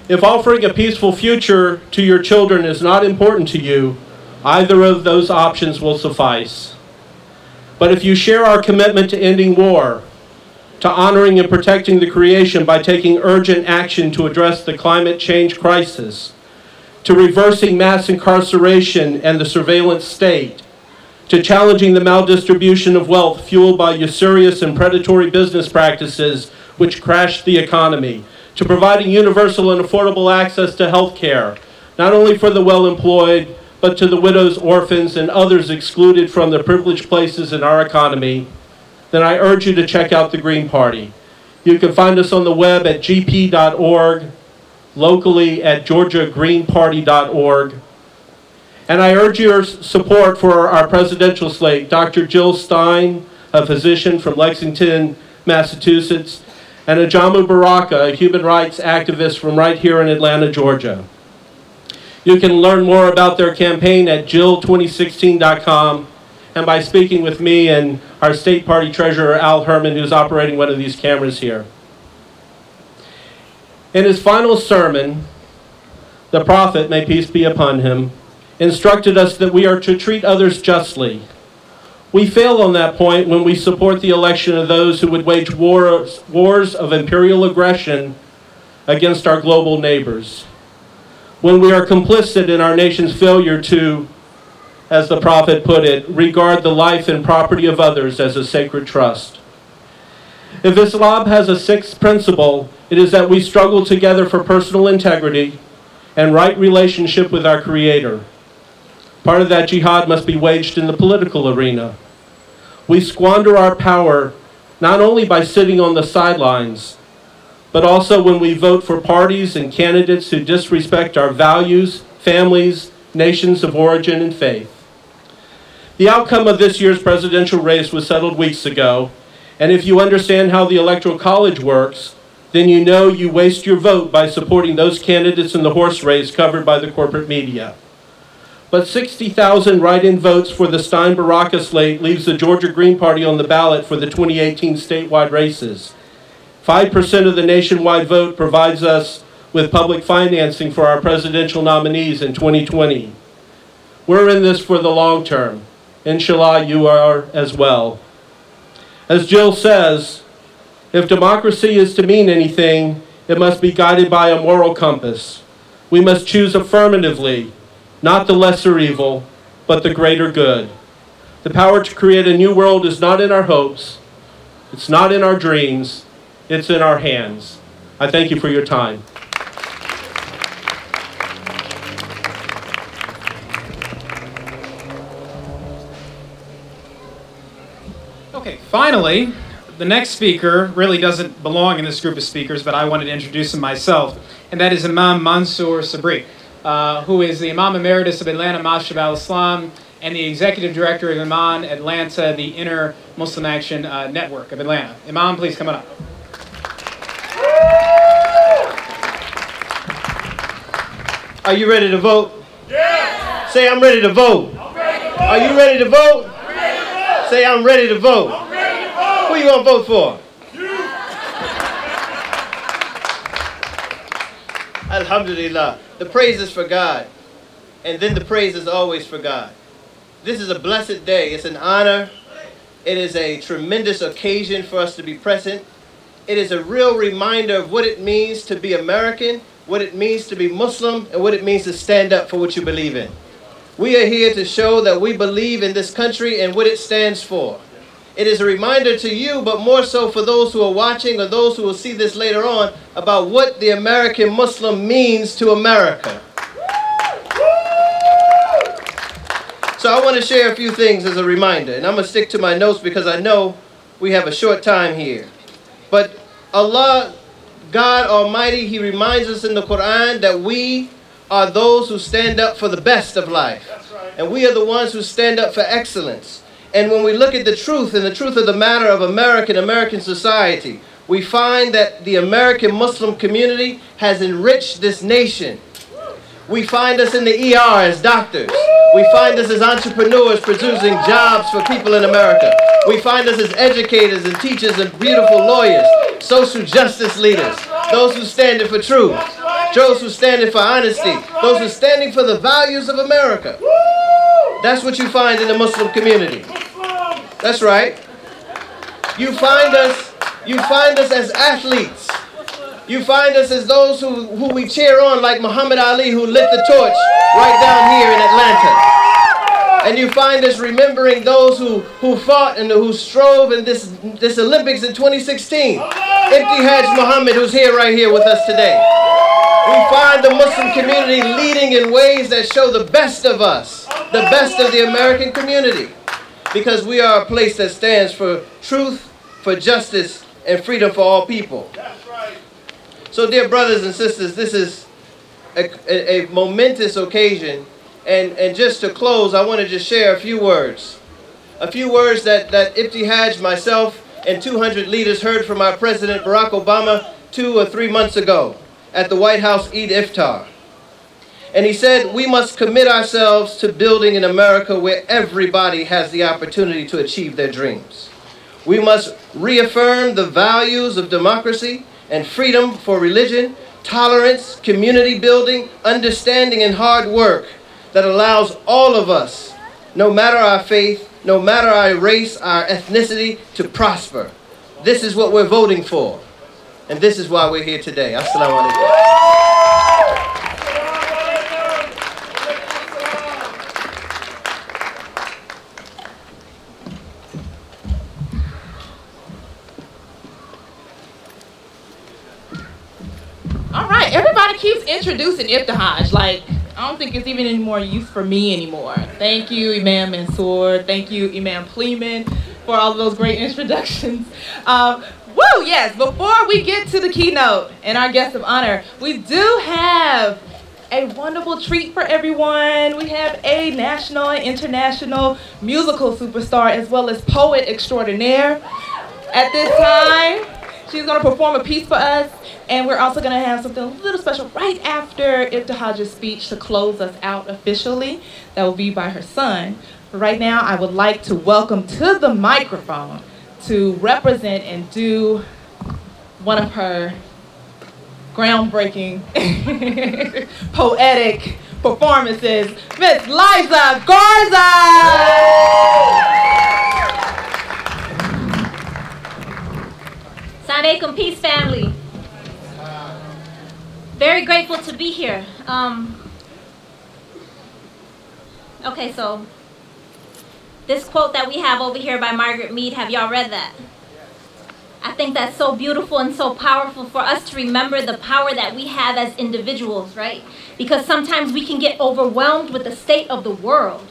If offering a peaceful future to your children is not important to you, either of those options will suffice. But if you share our commitment to ending war, to honoring and protecting the creation by taking urgent action to address the climate change crisis, to reversing mass incarceration and the surveillance state, to challenging the maldistribution of wealth fueled by usurious and predatory business practices which crashed the economy, to providing universal and affordable access to health care, not only for the well-employed, but to the widows, orphans, and others excluded from the privileged places in our economy, then I urge you to check out the Green Party. You can find us on the web at gp.org, locally at georgiagreenparty.org. And I urge your support for our presidential slate, Dr. Jill Stein, a physician from Lexington, Massachusetts, and Ajamu Baraka, a human rights activist from right here in Atlanta, Georgia. You can learn more about their campaign at jill2016.com and by speaking with me and our state party treasurer, Al Herman, who's operating one of these cameras here. In his final sermon, the prophet, may peace be upon him, instructed us that we are to treat others justly. We fail on that point when we support the election of those who would wage wars, wars of imperial aggression against our global neighbors. When we are complicit in our nation's failure to, as the prophet put it, regard the life and property of others as a sacred trust. If Islam has a sixth principle, it is that we struggle together for personal integrity and right relationship with our Creator. Part of that jihad must be waged in the political arena. We squander our power not only by sitting on the sidelines, but also when we vote for parties and candidates who disrespect our values, families, nations of origin, and faith. The outcome of this year's presidential race was settled weeks ago, and if you understand how the Electoral College works, then you know you waste your vote by supporting those candidates in the horse race covered by the corporate media. But 60,000 write-in votes for the Stein-Baraka slate leaves the Georgia Green Party on the ballot for the 2018 statewide races. 5% of the nationwide vote provides us with public financing for our presidential nominees in 2020. We're in this for the long term. Inshallah, you are as well. As Jill says, if democracy is to mean anything, it must be guided by a moral compass. We must choose affirmatively, not the lesser evil, but the greater good. The power to create a new world is not in our hopes, it's not in our dreams, it's in our hands. I thank you for your time. Okay, finally, the next speaker really doesn't belong in this group of speakers, but I wanted to introduce him myself, and that is Imam Mansour Sabri, uh, who is the Imam Emeritus of Atlanta Masjid al-Islam and the Executive Director of Iman Atlanta, the Inner Muslim Action uh, Network of Atlanta. Imam, please come on up. Are you ready to vote? Yeah. Say, I'm ready to vote. I'm ready to vote. Are you ready to vote? I'm ready to vote. Say, I'm ready to vote. I'm ready to vote. Who you going to vote for? You. Alhamdulillah. The praise is for God. And then the praise is always for God. This is a blessed day. It's an honor. It is a tremendous occasion for us to be present. It is a real reminder of what it means to be American what it means to be Muslim, and what it means to stand up for what you believe in. We are here to show that we believe in this country and what it stands for. It is a reminder to you, but more so for those who are watching or those who will see this later on, about what the American Muslim means to America. So I want to share a few things as a reminder, and I'm going to stick to my notes because I know we have a short time here. But Allah God Almighty, He reminds us in the Quran that we are those who stand up for the best of life. Right. And we are the ones who stand up for excellence. And when we look at the truth and the truth of the matter of American American society, we find that the American Muslim community has enriched this nation. We find us in the ER as doctors. We find us as entrepreneurs producing jobs for people in America. We find us as educators and teachers and beautiful lawyers, social justice leaders, those who stand for truth, those who stand for honesty, those who are standing for the values of America. That's what you find in the Muslim community. That's right. You find us, you find us as athletes. You find us as those who, who we cheer on, like Muhammad Ali, who lit the torch right down here in Atlanta. And you find us remembering those who, who fought and who strove in this, this Olympics in 2016. Ibtihaj Muhammad, who's here right here with us today. We find the Muslim community leading in ways that show the best of us, the best of the American community. Because we are a place that stands for truth, for justice, and freedom for all people. So, dear brothers and sisters, this is a, a, a, momentous occasion. And, and just to close, I want to just share a few words. A few words that, that Ibtihaj, myself, and 200 leaders heard from our President Barack Obama two or three months ago at the White House Eid Iftar. And he said, we must commit ourselves to building an America where everybody has the opportunity to achieve their dreams. We must reaffirm the values of democracy and freedom for religion, tolerance, community building, understanding, and hard work that allows all of us, no matter our faith, no matter our race, our ethnicity, to prosper. This is what we're voting for. And this is why we're here today. Assalamu alaikum. All right, everybody keeps introducing Ibtihaj. Like, I don't think it's even any more use for me anymore. Thank you, Imam Mansour. Thank you, Imam Plemon, for all of those great introductions. Um, woo, yes, before we get to the keynote and our guest of honor, we do have a wonderful treat for everyone. We have a national and international musical superstar as well as poet extraordinaire. At this time, she's going to perform a piece for us. And we're also going to have something a little special right after Ibtihaj's speech to close us out officially. That will be by her son. But right now, I would like to welcome to the microphone to represent and do one of her groundbreaking poetic performances, Miss Liza Garza! Alaikum, peace family. Very grateful to be here. Um, okay, so this quote that we have over here by Margaret Mead, have y'all read that? I think that's so beautiful and so powerful for us to remember the power that we have as individuals, right? Because sometimes we can get overwhelmed with the state of the world.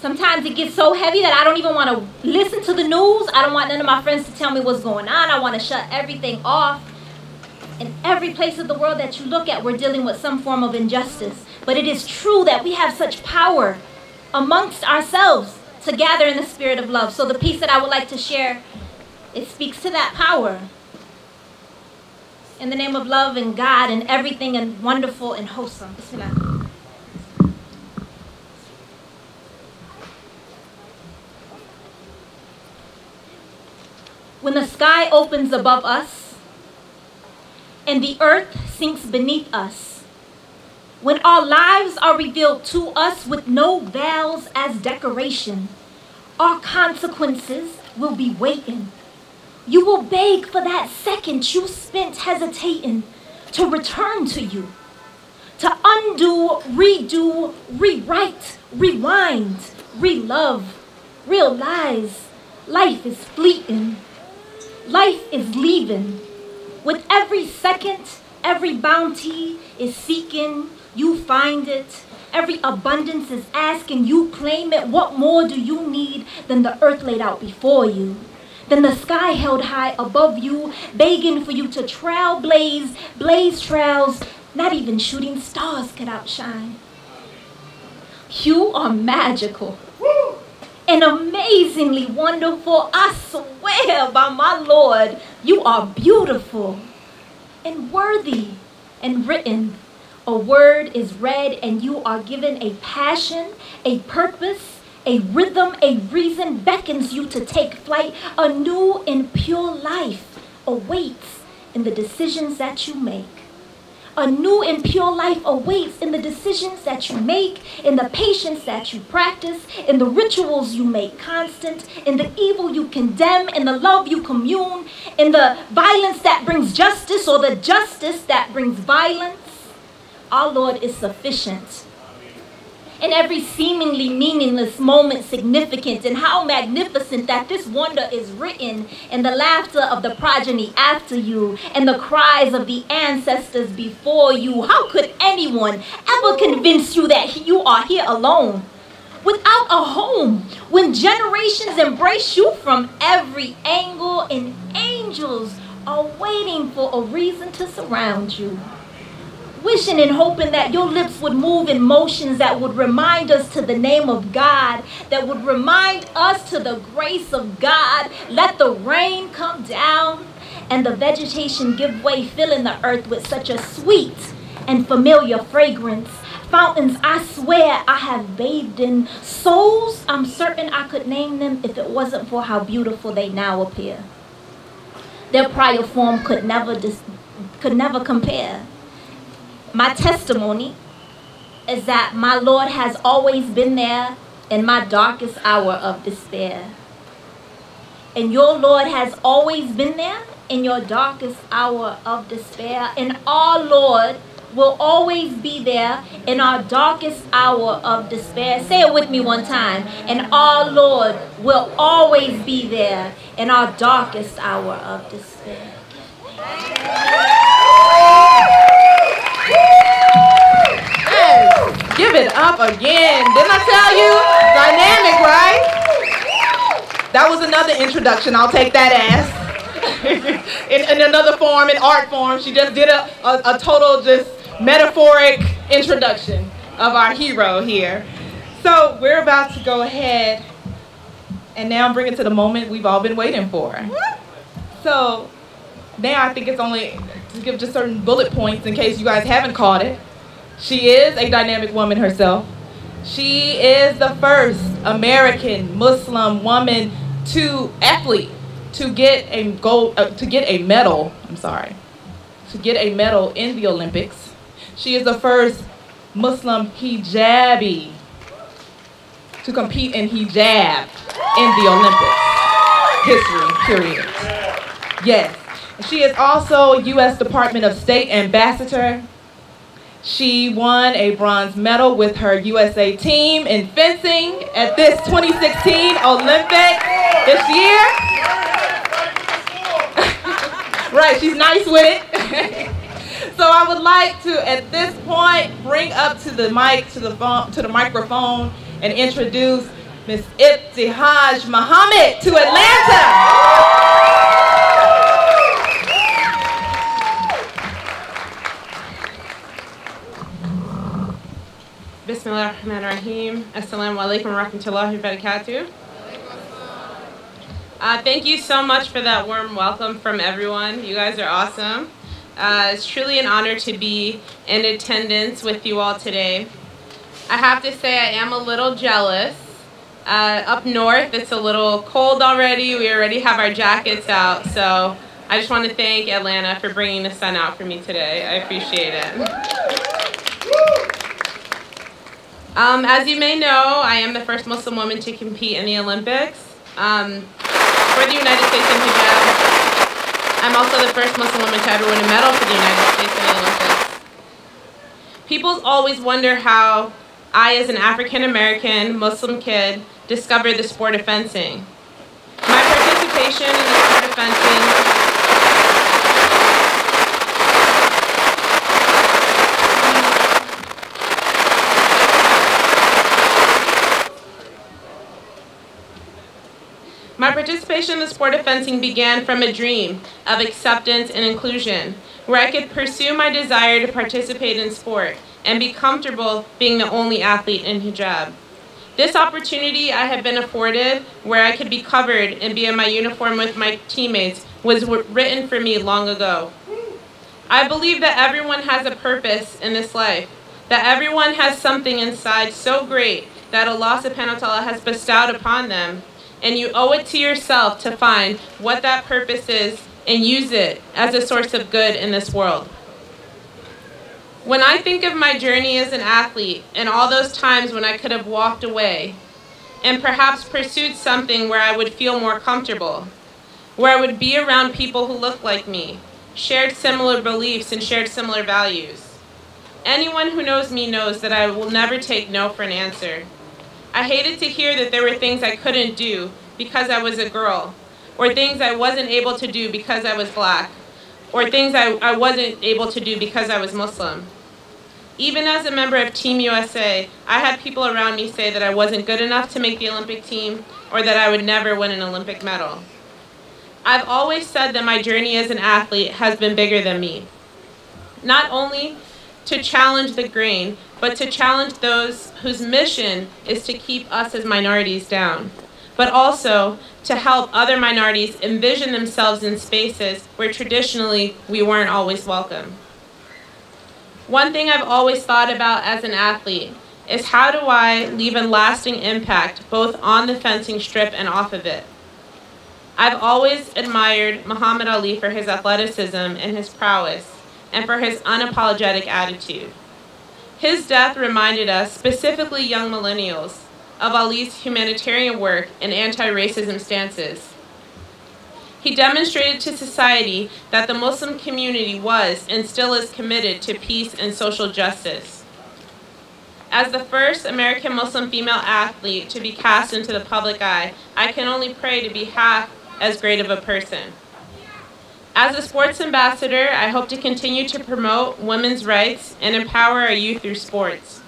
Sometimes it gets so heavy that I don't even want to listen to the news. I don't want none of my friends to tell me what's going on. I want to shut everything off. In every place of the world that you look at, we're dealing with some form of injustice. But it is true that we have such power amongst ourselves to gather in the spirit of love. So the piece that I would like to share, it speaks to that power. In the name of love and God and everything and wonderful and wholesome. Bismillah. When the sky opens above us and the earth sinks beneath us, when our lives are revealed to us with no veils as decoration, our consequences will be waiting. You will beg for that second you spent hesitating to return to you, to undo, redo, rewrite, rewind, relove, realize life is fleeting. Life is leaving. With every second, every bounty is seeking, you find it. Every abundance is asking, you claim it. What more do you need than the earth laid out before you? Than the sky held high above you, begging for you to trailblaze, blaze trails, not even shooting stars could outshine. You are magical and amazingly wonderful. I swear by my Lord, you are beautiful and worthy and written. A word is read, and you are given a passion, a purpose, a rhythm, a reason beckons you to take flight. A new and pure life awaits in the decisions that you make. A new and pure life awaits in the decisions that you make, in the patience that you practice, in the rituals you make constant, in the evil you condemn, in the love you commune, in the violence that brings justice or the justice that brings violence. Our Lord is sufficient and every seemingly meaningless moment significant, and how magnificent that this wonder is written in the laughter of the progeny after you and the cries of the ancestors before you. How could anyone ever convince you that you are here alone? Without a home, when generations embrace you from every angle and angels are waiting for a reason to surround you wishing and hoping that your lips would move in motions that would remind us to the name of God, that would remind us to the grace of God. Let the rain come down and the vegetation give way, filling the earth with such a sweet and familiar fragrance. Fountains I swear I have bathed in. Souls I'm certain I could name them if it wasn't for how beautiful they now appear. Their prior form could never dis- could never compare my testimony is that my Lord has always been there in my darkest hour of despair. And your Lord has always been there in your darkest hour of despair. And our Lord will always be there in our darkest hour of despair. Say it with me one time. And our Lord will always be there in our darkest hour of despair. Give it up again. Didn't I tell you? Dynamic, right? That was another introduction. I'll take that ass. in, in, another form, in art form, she just did a, a, a total just metaphoric introduction of our hero here. So we're about to go ahead and now bring it to the moment we've all been waiting for. So now I think it's only to give just certain bullet points in case you guys haven't caught it. She is a dynamic woman herself. She is the first American Muslim woman to athlete to get a gold uh, to get a medal. I'm sorry, to get a medal in the Olympics. She is the first Muslim hijabi to compete in hijab in the Olympics history. Period. Yes. She is also U.S. Department of State ambassador she won a bronze medal with her USA team in fencing at this 2016 Olympic this year. right, she's nice with it. so I would like to, at this point, bring up to the mic, to the phone, to the microphone, and introduce Miss Ibtihaj Muhammad to Atlanta. Bismillah ar-Rahman ar-Rahim. Assalamu alaikum wa rahmatullahi wa barakatuh. Uh, thank you so much for that warm welcome from everyone. You guys are awesome. Uh, it's truly an honor to be in attendance with you all today. I have to say I am a little jealous. Uh, up north, it's a little cold already. We already have our jackets out. So I just want to thank Atlanta for bringing the sun out for me today. I appreciate it. Um, as you may know, I am the first Muslim woman to compete in the Olympics. Um, for the United States in hijab, I'm also the first Muslim woman to ever win a medal for the United States in the Olympics. People always wonder how I, as an African American Muslim kid, discovered the sport of fencing. My participation in the sport of fencing My participation in the sport of fencing began from a dream of acceptance and inclusion, where I could pursue my desire to participate in sport and be comfortable being the only athlete in hijab. This opportunity I had been afforded, where I could be covered and be in my uniform with my teammates, was written for me long ago. I believe that everyone has a purpose in this life, that everyone has something inside so great that Allah subhanahu wa ta'ala has bestowed upon them and you owe it to yourself to find what that purpose is and use it as a source of good in this world. When I think of my journey as an athlete and all those times when I could have walked away and perhaps pursued something where I would feel more comfortable, where I would be around people who looked like me, shared similar beliefs, and shared similar values. Anyone who knows me knows that I will never take no for an answer. I hated to hear that there were things I couldn't do because I was a girl, or things I wasn't able to do because I was black, or things I, I wasn't able to do because I was Muslim. Even as a member of Team USA, I had people around me say that I wasn't good enough to make the Olympic team or that I would never win an Olympic medal. I've always said that my journey as an athlete has been bigger than me. Not only to challenge the grain, but to challenge those whose mission is to keep us as minorities down, but also to help other minorities envision themselves in spaces where traditionally we weren't always welcome. One thing I've always thought about as an athlete is how do I leave a lasting impact both on the fencing strip and off of it. I've always admired Muhammad Ali for his athleticism and his prowess, and for his unapologetic attitude. His death reminded us, specifically young millennials, of Ali's humanitarian work and anti-racism stances. He demonstrated to society that the Muslim community was and still is committed to peace and social justice. As the first American Muslim female athlete to be cast into the public eye, I can only pray to be half as great of a person. As a sports ambassador, I hope to continue to promote women's rights and empower our youth through sports.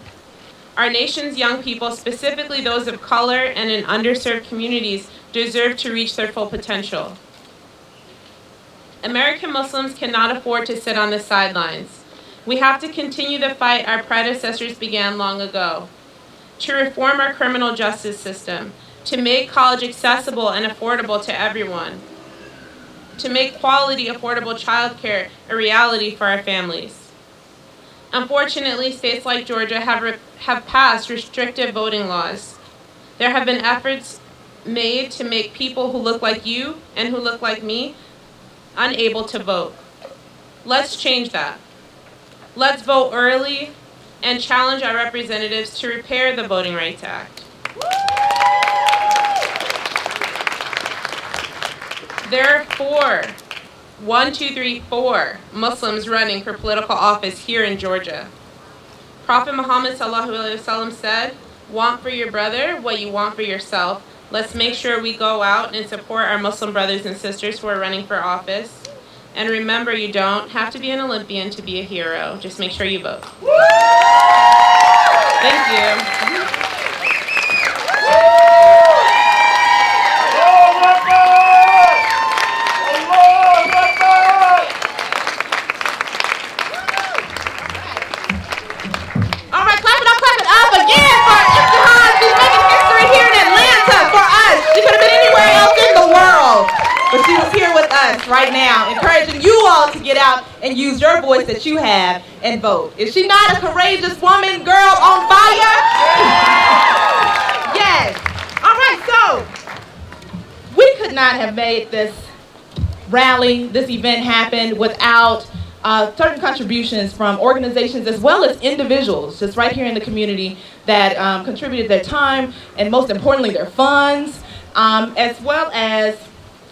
Our nation's young people, specifically those of color and in underserved communities, deserve to reach their full potential. American Muslims cannot afford to sit on the sidelines. We have to continue the fight our predecessors began long ago, to reform our criminal justice system, to make college accessible and affordable to everyone, to make quality, affordable childcare a reality for our families. Unfortunately, states like Georgia have, have passed restrictive voting laws. There have been efforts made to make people who look like you and who look like me unable to vote. Let's change that. Let's vote early and challenge our representatives to repair the Voting Rights Act. There are four, one, two, three, four Muslims running for political office here in Georgia. Prophet Muhammad wasallam said, want for your brother what you want for yourself. Let's make sure we go out and support our Muslim brothers and sisters who are running for office. And remember, you don't have to be an Olympian to be a hero. Just make sure you vote. Thank you. Right now, encouraging you all to get out and use your voice that you have and vote. Is she not a courageous woman, girl on fire? yes. All right, so we could not have made this rally, this event happen without uh, certain contributions from organizations as well as individuals just right here in the community that um, contributed their time and most importantly their funds um, as well as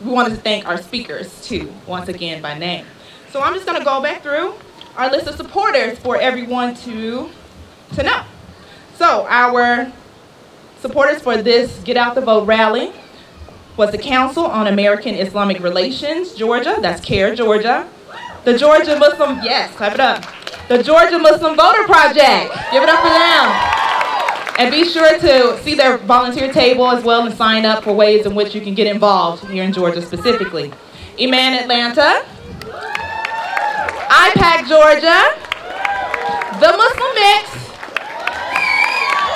we wanted to thank our speakers too, once again by name. So I'm just gonna go back through our list of supporters for everyone to, to know. So our supporters for this Get Out the Vote rally was the Council on American Islamic Relations, Georgia, that's CAIR Georgia. The Georgia Muslim, yes, clap it up. The Georgia Muslim Voter Project, give it up for them. And be sure to see their volunteer table as well and sign up for ways in which you can get involved here in Georgia specifically. Eman Atlanta, IPAC Georgia, the Muslim Mix,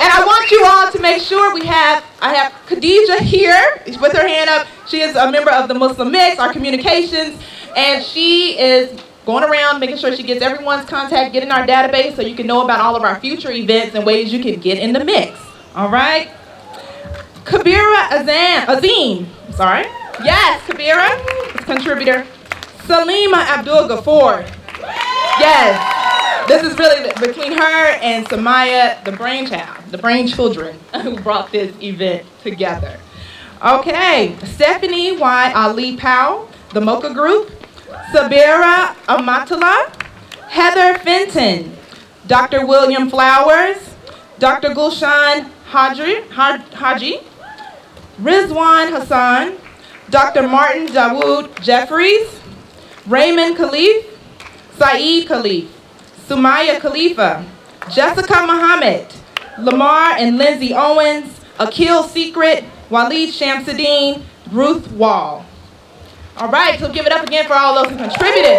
and I want you all to make sure we have, I have Khadija here. With her hand up. She is a member of the Muslim Mix, our communications, and she is going around making sure she gets everyone's contact, get in our database so you can know about all of our future events and ways you can get in the mix. All right? Kabira Azam, Azim, sorry. Yes, Kabira, contributor. Salima Abdul Ghaffar. Yes. this is really between her and Soumaya, the brainchild, the brain children who brought this event together. Okay, Stephanie Y. Ali Powell, the Mocha Group, Sabira Amatala, Heather Fenton, Dr. William Flowers, Dr. Gulshan Haji, Haji Rizwan Hassan, Dr. Martin Dawood Jeffries, Raymond Khalif, Saeed Khalif, Soumaya Khalifa, Jessica Muhammad, Lamar and Lindsay Owens, Akil Secret, Waleed Shamsuddin, Ruth Wall. All right, so give it up again for all those who contributed.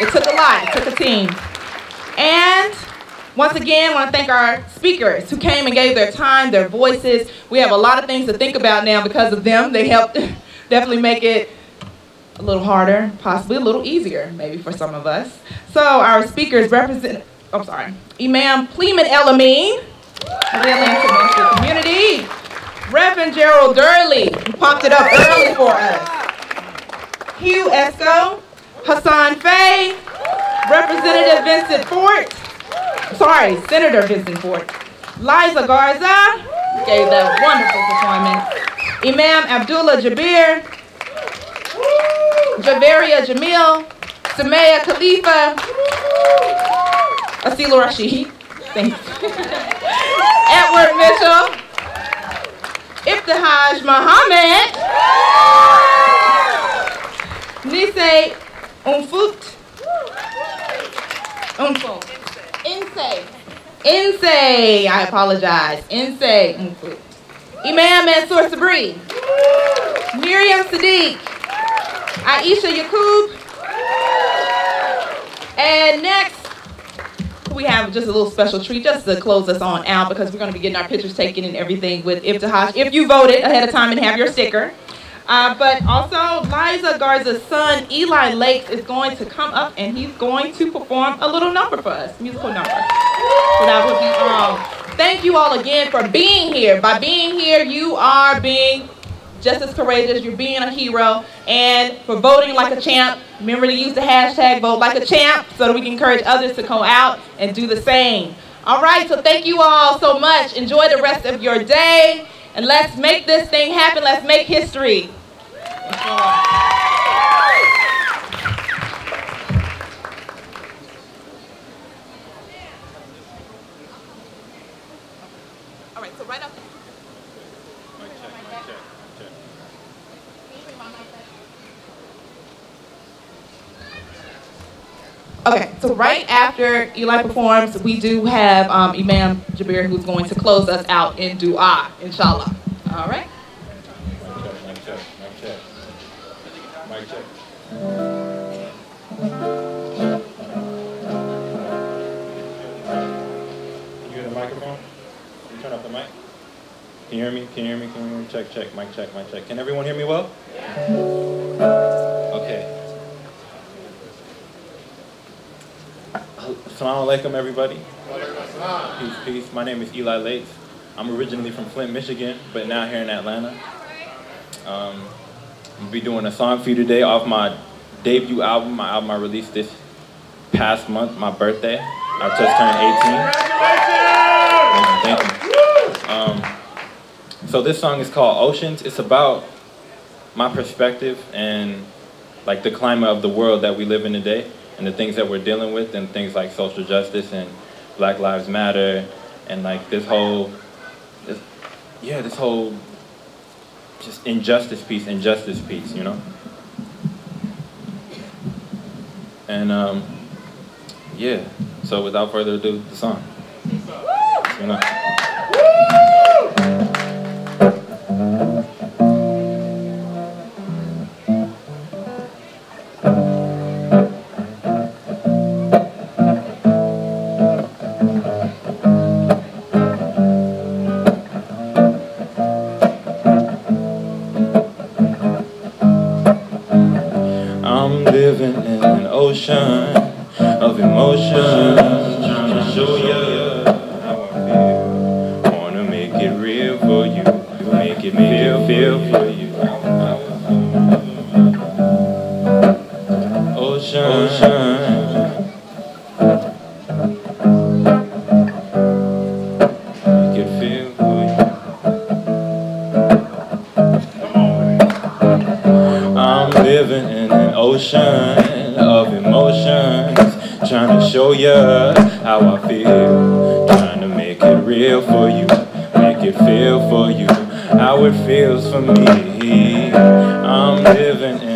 It took a lot, it took a team. And once again, I want to thank our speakers who came and gave their time, their voices. We have a lot of things to think about now because of them. They helped definitely make it a little harder, possibly a little easier, maybe for some of us. So our speakers represent, I'm sorry, Imam Plemon El-Amin of the Atlanta community, Reverend Gerald Durley, who popped it up early for us, Hugh Esco, Hassan Faye, Representative Vincent Fort, sorry, Senator Vincent Fort, Liza Garza, gave that wonderful performance, Imam Abdullah Jabir, Javeria Jamil, Soumaya Khalifa, Asila Rashid, thanks. Edward Mitchell, Ibtihaj Muhammad, Nise Umfut, Umfut, Inse, Inse, I apologize, Inse Umfut, Imam Mansour Sabri, Miriam Sadiq, Aisha Yaqoob. And next, we have just a little special treat just to close us on out because we're going to be getting our pictures taken and everything with Ibtihaj. If you voted ahead of time and have your sticker. Uh, but also, Liza Garza's son, Eli Lakes, is going to come up and he's going to perform a little number for us, musical number. So that would be um, Thank you all again for being here. By being here, you are being just as courageous. You're being a hero. And for voting like a champ, remember to use the hashtag vote like a champ so that we can encourage others to go out and do the same. All right, so thank you all so much. Enjoy the rest of your day. And let's make this thing happen. Let's make history. All right, so right up. Okay, so right after Eli performs, we do have um, Imam Jabir who's going to close us out in dua, inshallah. All right? Can you hear the microphone? Can you turn off the mic? Can you hear me? Can you hear me? Can you hear me? Check, check, mic check, mic check. Can everyone hear me well? Okay. Assalamu alaikum, everybody. Peace, peace. My name is Eli Lakes. I'm originally from Flint, Michigan, but now here in Atlanta. Um, I'm gonna be doing a song for you today off my debut album, my album I released this past month, my birthday. I just turned 18. Thank you. Um, so this song is called Oceans. It's about my perspective and like the climate of the world that we live in today and the things that we're dealing with and things like social justice and Black Lives Matter and like this whole, this, yeah, this whole just injustice piece, injustice piece, you know? And um, yeah, so without further ado, the song. You know.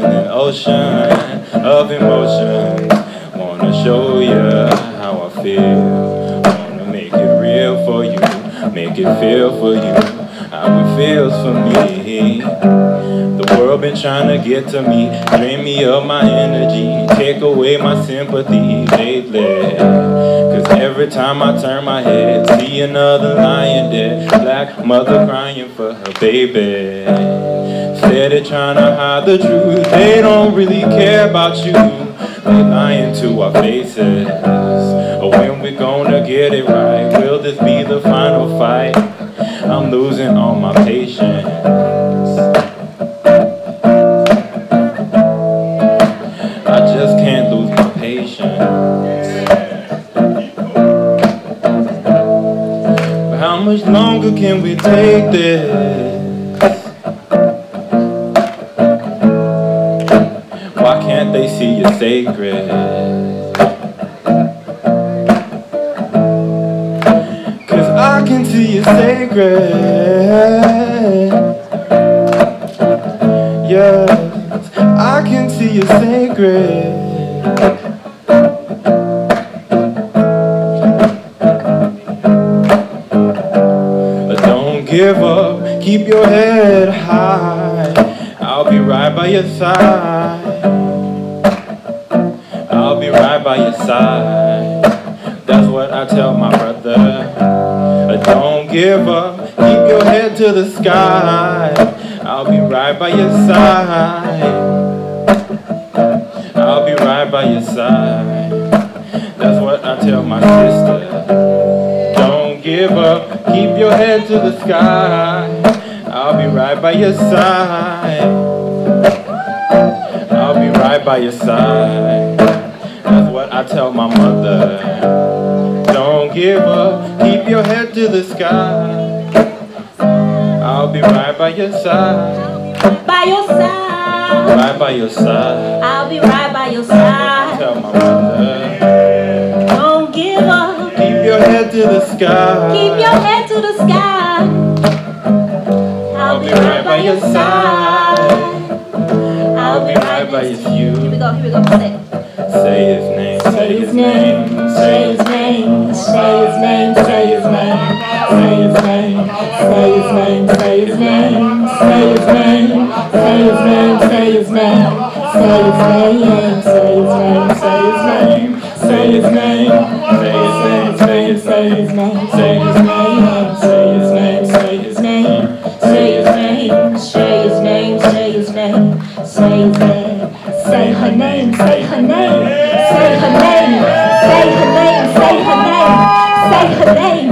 An ocean of emotions, wanna show you how I feel, wanna make it real for you, make it feel for you, how it feels for me. The world been trying to get to me, drain me of my energy, take away my sympathy lately. Cause every time I turn my head, see another lion dead, black mother crying for her baby. Steady trying to hide the truth, they don't really care about you. They lying to our faces. When we gonna get it right? Will this be the final fight? I'm losing all my patience. I just can't lose my patience. But how much longer can we take this? que your side. I'll be right by your side. That's what I tell my mother. Don't give up, keep your head to the sky. I'll be right by your side, By your side. right by your side. I'll be right by your side. Tell my mother, Don't give up. keep your head to the sky. Your side. I'll be right by your Here we go, here we go. Say it. Say his name, say his name, Say his name, say his name, say his name, say his name, say his name, say his name, say his name, say his name, say his name, say his name, say his name, say her name, say her name, say her name, say her name, say her name,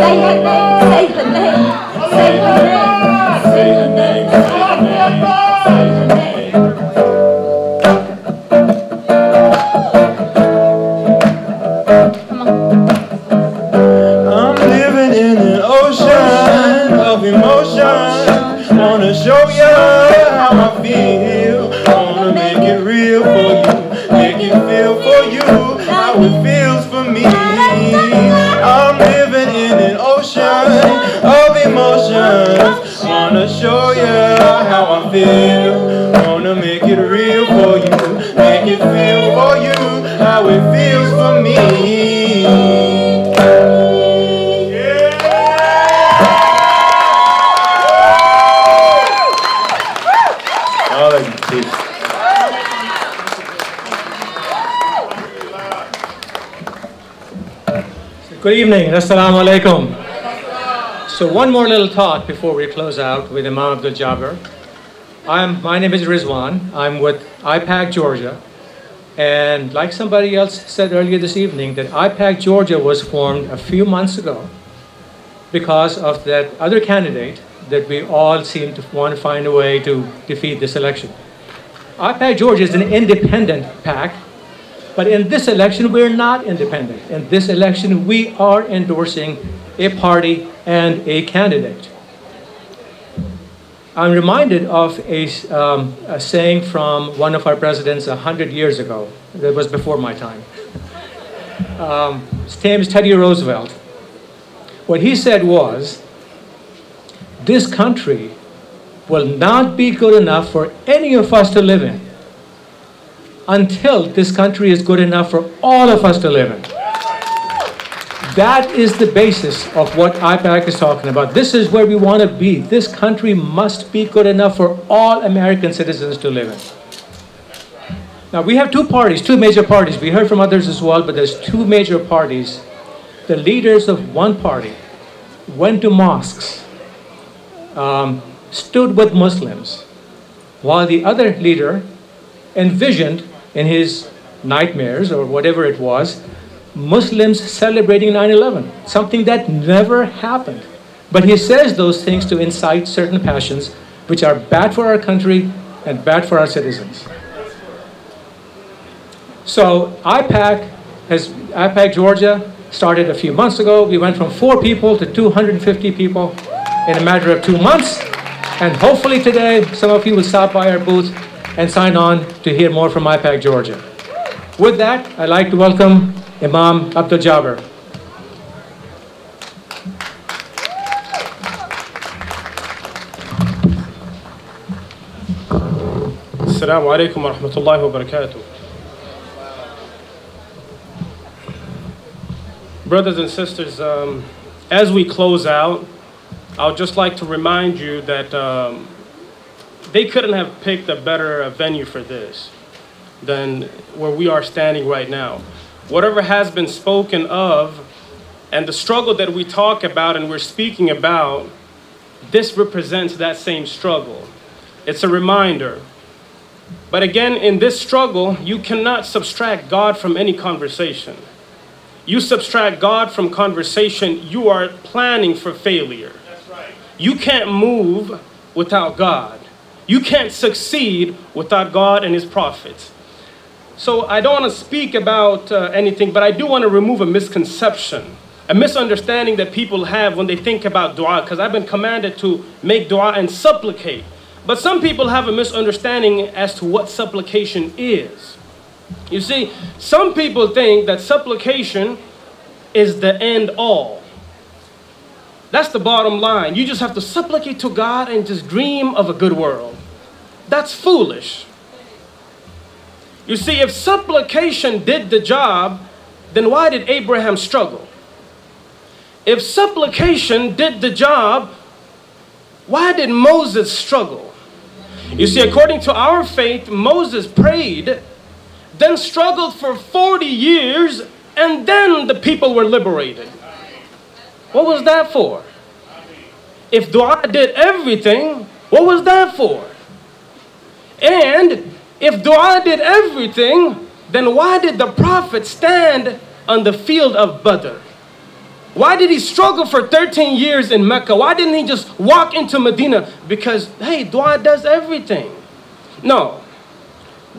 say her name, say her name, say her name. Evening. Assalamu alaikum. So one more little thought before we close out with Imam Abdul Jabbar. I'm, my name is Rizwan. I'm with IPAC Georgia. And like somebody else said earlier this evening, that IPAC Georgia was formed a few months ago because of that other candidate that we all seem to want to find a way to defeat this election. IPAC Georgia is an independent PAC, but in this election, we're not independent. In this election, we are endorsing a party and a candidate. I'm reminded of a, um, a saying from one of our presidents a hundred years ago. That was before my time. Um, his name is Teddy Roosevelt. What he said was, this country will not be good enough for any of us to live in until this country is good enough for all of us to live in. That is the basis of what IPAC is talking about. This is where we want to be. This country must be good enough for all American citizens to live in. Now, we have two parties, two major parties. We heard from others as well, but there's two major parties. The leaders of one party went to mosques, um, stood with Muslims, while the other leader envisioned in his nightmares or whatever it was, Muslims celebrating 9 11, something that never happened. But he says those things to incite certain passions which are bad for our country and bad for our citizens. So IPAC has IPAC Georgia started a few months ago. We went from four people to 250 people in a matter of two months. And hopefully today, some of you will stop by our booth and sign on to hear more from IPAC Georgia. With that, I'd like to welcome Imam Abdul Jabbar. السلام عليكم ورحمة الله وبركاته. Brothers and sisters, um, as we close out, I would just like to remind you that um, they couldn't have picked a better venue for this than where we are standing right now. Whatever has been spoken of and the struggle that we talk about and we're speaking about, this represents that same struggle. It's a reminder. But again, in this struggle, you cannot subtract God from any conversation. You subtract God from conversation, you are planning for failure. You can't move without God. You can't succeed without God and His prophets. So I don't want to speak about uh, anything, but I do want to remove a misconception, a misunderstanding that people have when they think about dua, because I've been commanded to make dua and supplicate. But some people have a misunderstanding as to what supplication is. You see, some people think that supplication is the end all. That's the bottom line. You just have to supplicate to God and just dream of a good world. That's foolish. You see, if supplication did the job, then why did Abraham struggle? If supplication did the job, why did Moses struggle? You see, according to our faith, Moses prayed, then struggled for 40 years, and then the people were liberated. What was that for? If dua did everything, what was that for? And if dua did everything, then why did the prophet stand on the field of Badr? Why did he struggle for 13 years in Mecca? Why didn't he just walk into Medina? Because, hey, dua does everything. No.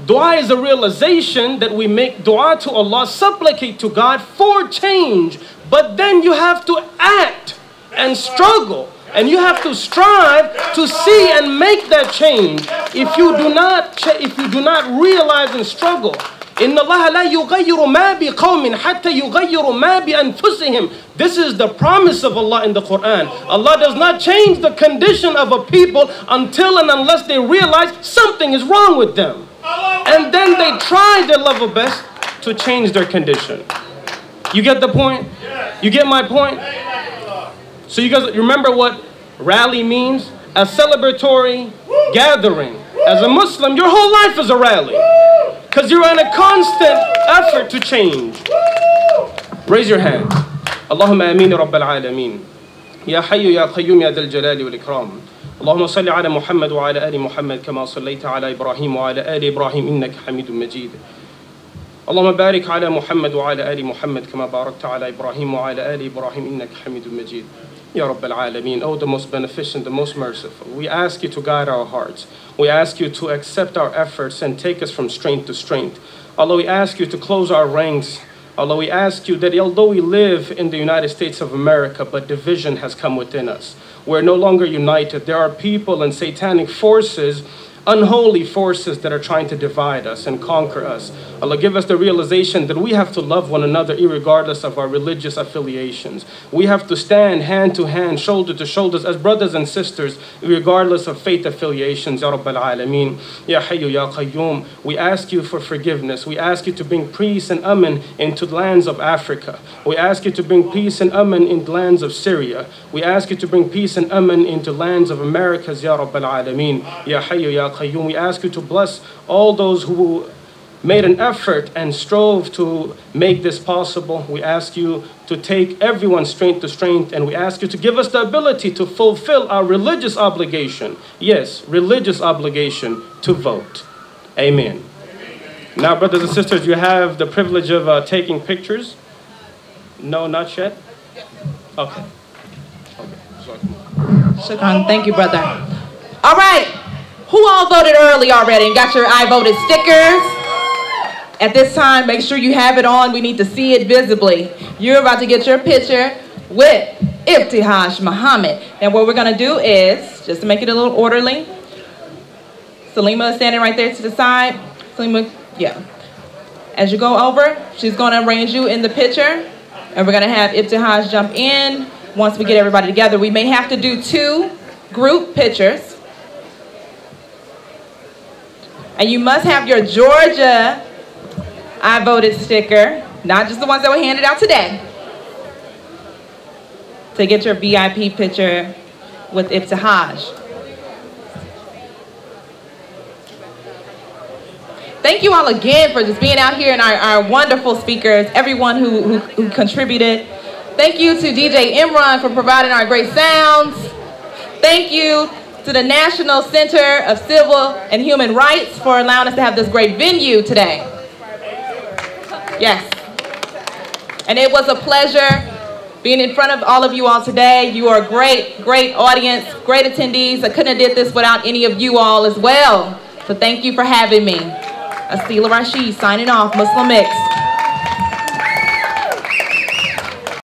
Dua is a realization that we make dua to Allah, supplicate to God for change. But then you have to act and struggle and you have to strive to see and make that change. If you do not, if you do not realize and struggle, إن الله لا يغير ما بقوم حتى يغيروا ما بأنفسهم. This is the promise of Allah in the Quran. Allah does not change the condition of a people until and unless they realize something is wrong with them. And then they try their level best to change their condition. You get the point? You get my point? So you guys remember what rally means? A celebratory gathering. As a Muslim, your whole life is a rally. Because you're in a constant effort to change. Raise your hand. Allahumma ameen rabbal alameen. يا حي يا قيوم يا ذا الجلال والإكرام اللهم صل على محمد وعلى آل محمد كما صليت على إبراهيم وعلى آل إبراهيم إنك حميد مجيد اللهم بارك على محمد وعلى آل محمد كما باركت على إبراهيم وعلى آل إبراهيم إنك حميد مجيد Ya Rabbal Alameen, oh the most beneficent, the most merciful. We ask you to guide our hearts. We ask you to accept our efforts and take us from strength to strength. Allah, we ask you to close our ranks Allah, we ask you that although we live in the United States of America, but division has come within us. We're no longer united. There are people and satanic forces unholy forces that are trying to divide us and conquer us. Allah, give us the realization that we have to love one another regardless of our religious affiliations. We have to stand hand to hand, shoulder to shoulders as brothers and sisters, regardless of faith affiliations. Ya Rabbal Alameen, Ya Hayyu Ya Qayyum. We ask you for forgiveness. We ask you to bring peace and amen into the lands of Africa. We ask you to bring peace and amen in the lands of Syria. We ask you to bring peace and amen into lands of Americas, Ya Rabbal Alameen. Ya Hayyu Ya Qayyum. We ask you to bless all those who made an effort and strove to make this possible. We ask you to take everyone's strength to strength, and we ask you to give us the ability to fulfill our religious obligation. Yes, religious obligation to vote. Amen. Now, brothers and sisters, you have the privilege of uh, taking pictures. No, not yet? Okay. Shukran. Thank you, brother. All right. Who all voted early already and got your I voted stickers? At this time, make sure you have it on. We need to see it visibly. You're about to get your picture with Ibtihaj Muhammad. And what we're going to do is, just to make it a little orderly, Salima is standing right there to the side. Salima, yeah. As you go over, she's going to arrange you in the picture. And we're going to have Ibtihaj jump in once we get everybody together. We may have to do two group pictures. And you must have your Georgia I voted sticker, not just the ones that were handed out today, to get your VIP picture with Ibtihaj. Thank you all again for just being out here and our, our wonderful speakers, everyone who, who, who contributed. Thank you to DJ Imran for providing our great sounds. Thank you to the National Center of Civil and Human Rights for allowing us to have this great venue today. Yes. And it was a pleasure being in front of all of you all today. You are a great, great audience, great attendees. I couldn't have did this without any of you all as well. So thank you for having me. Asila Rashid signing off, Muslim Mix.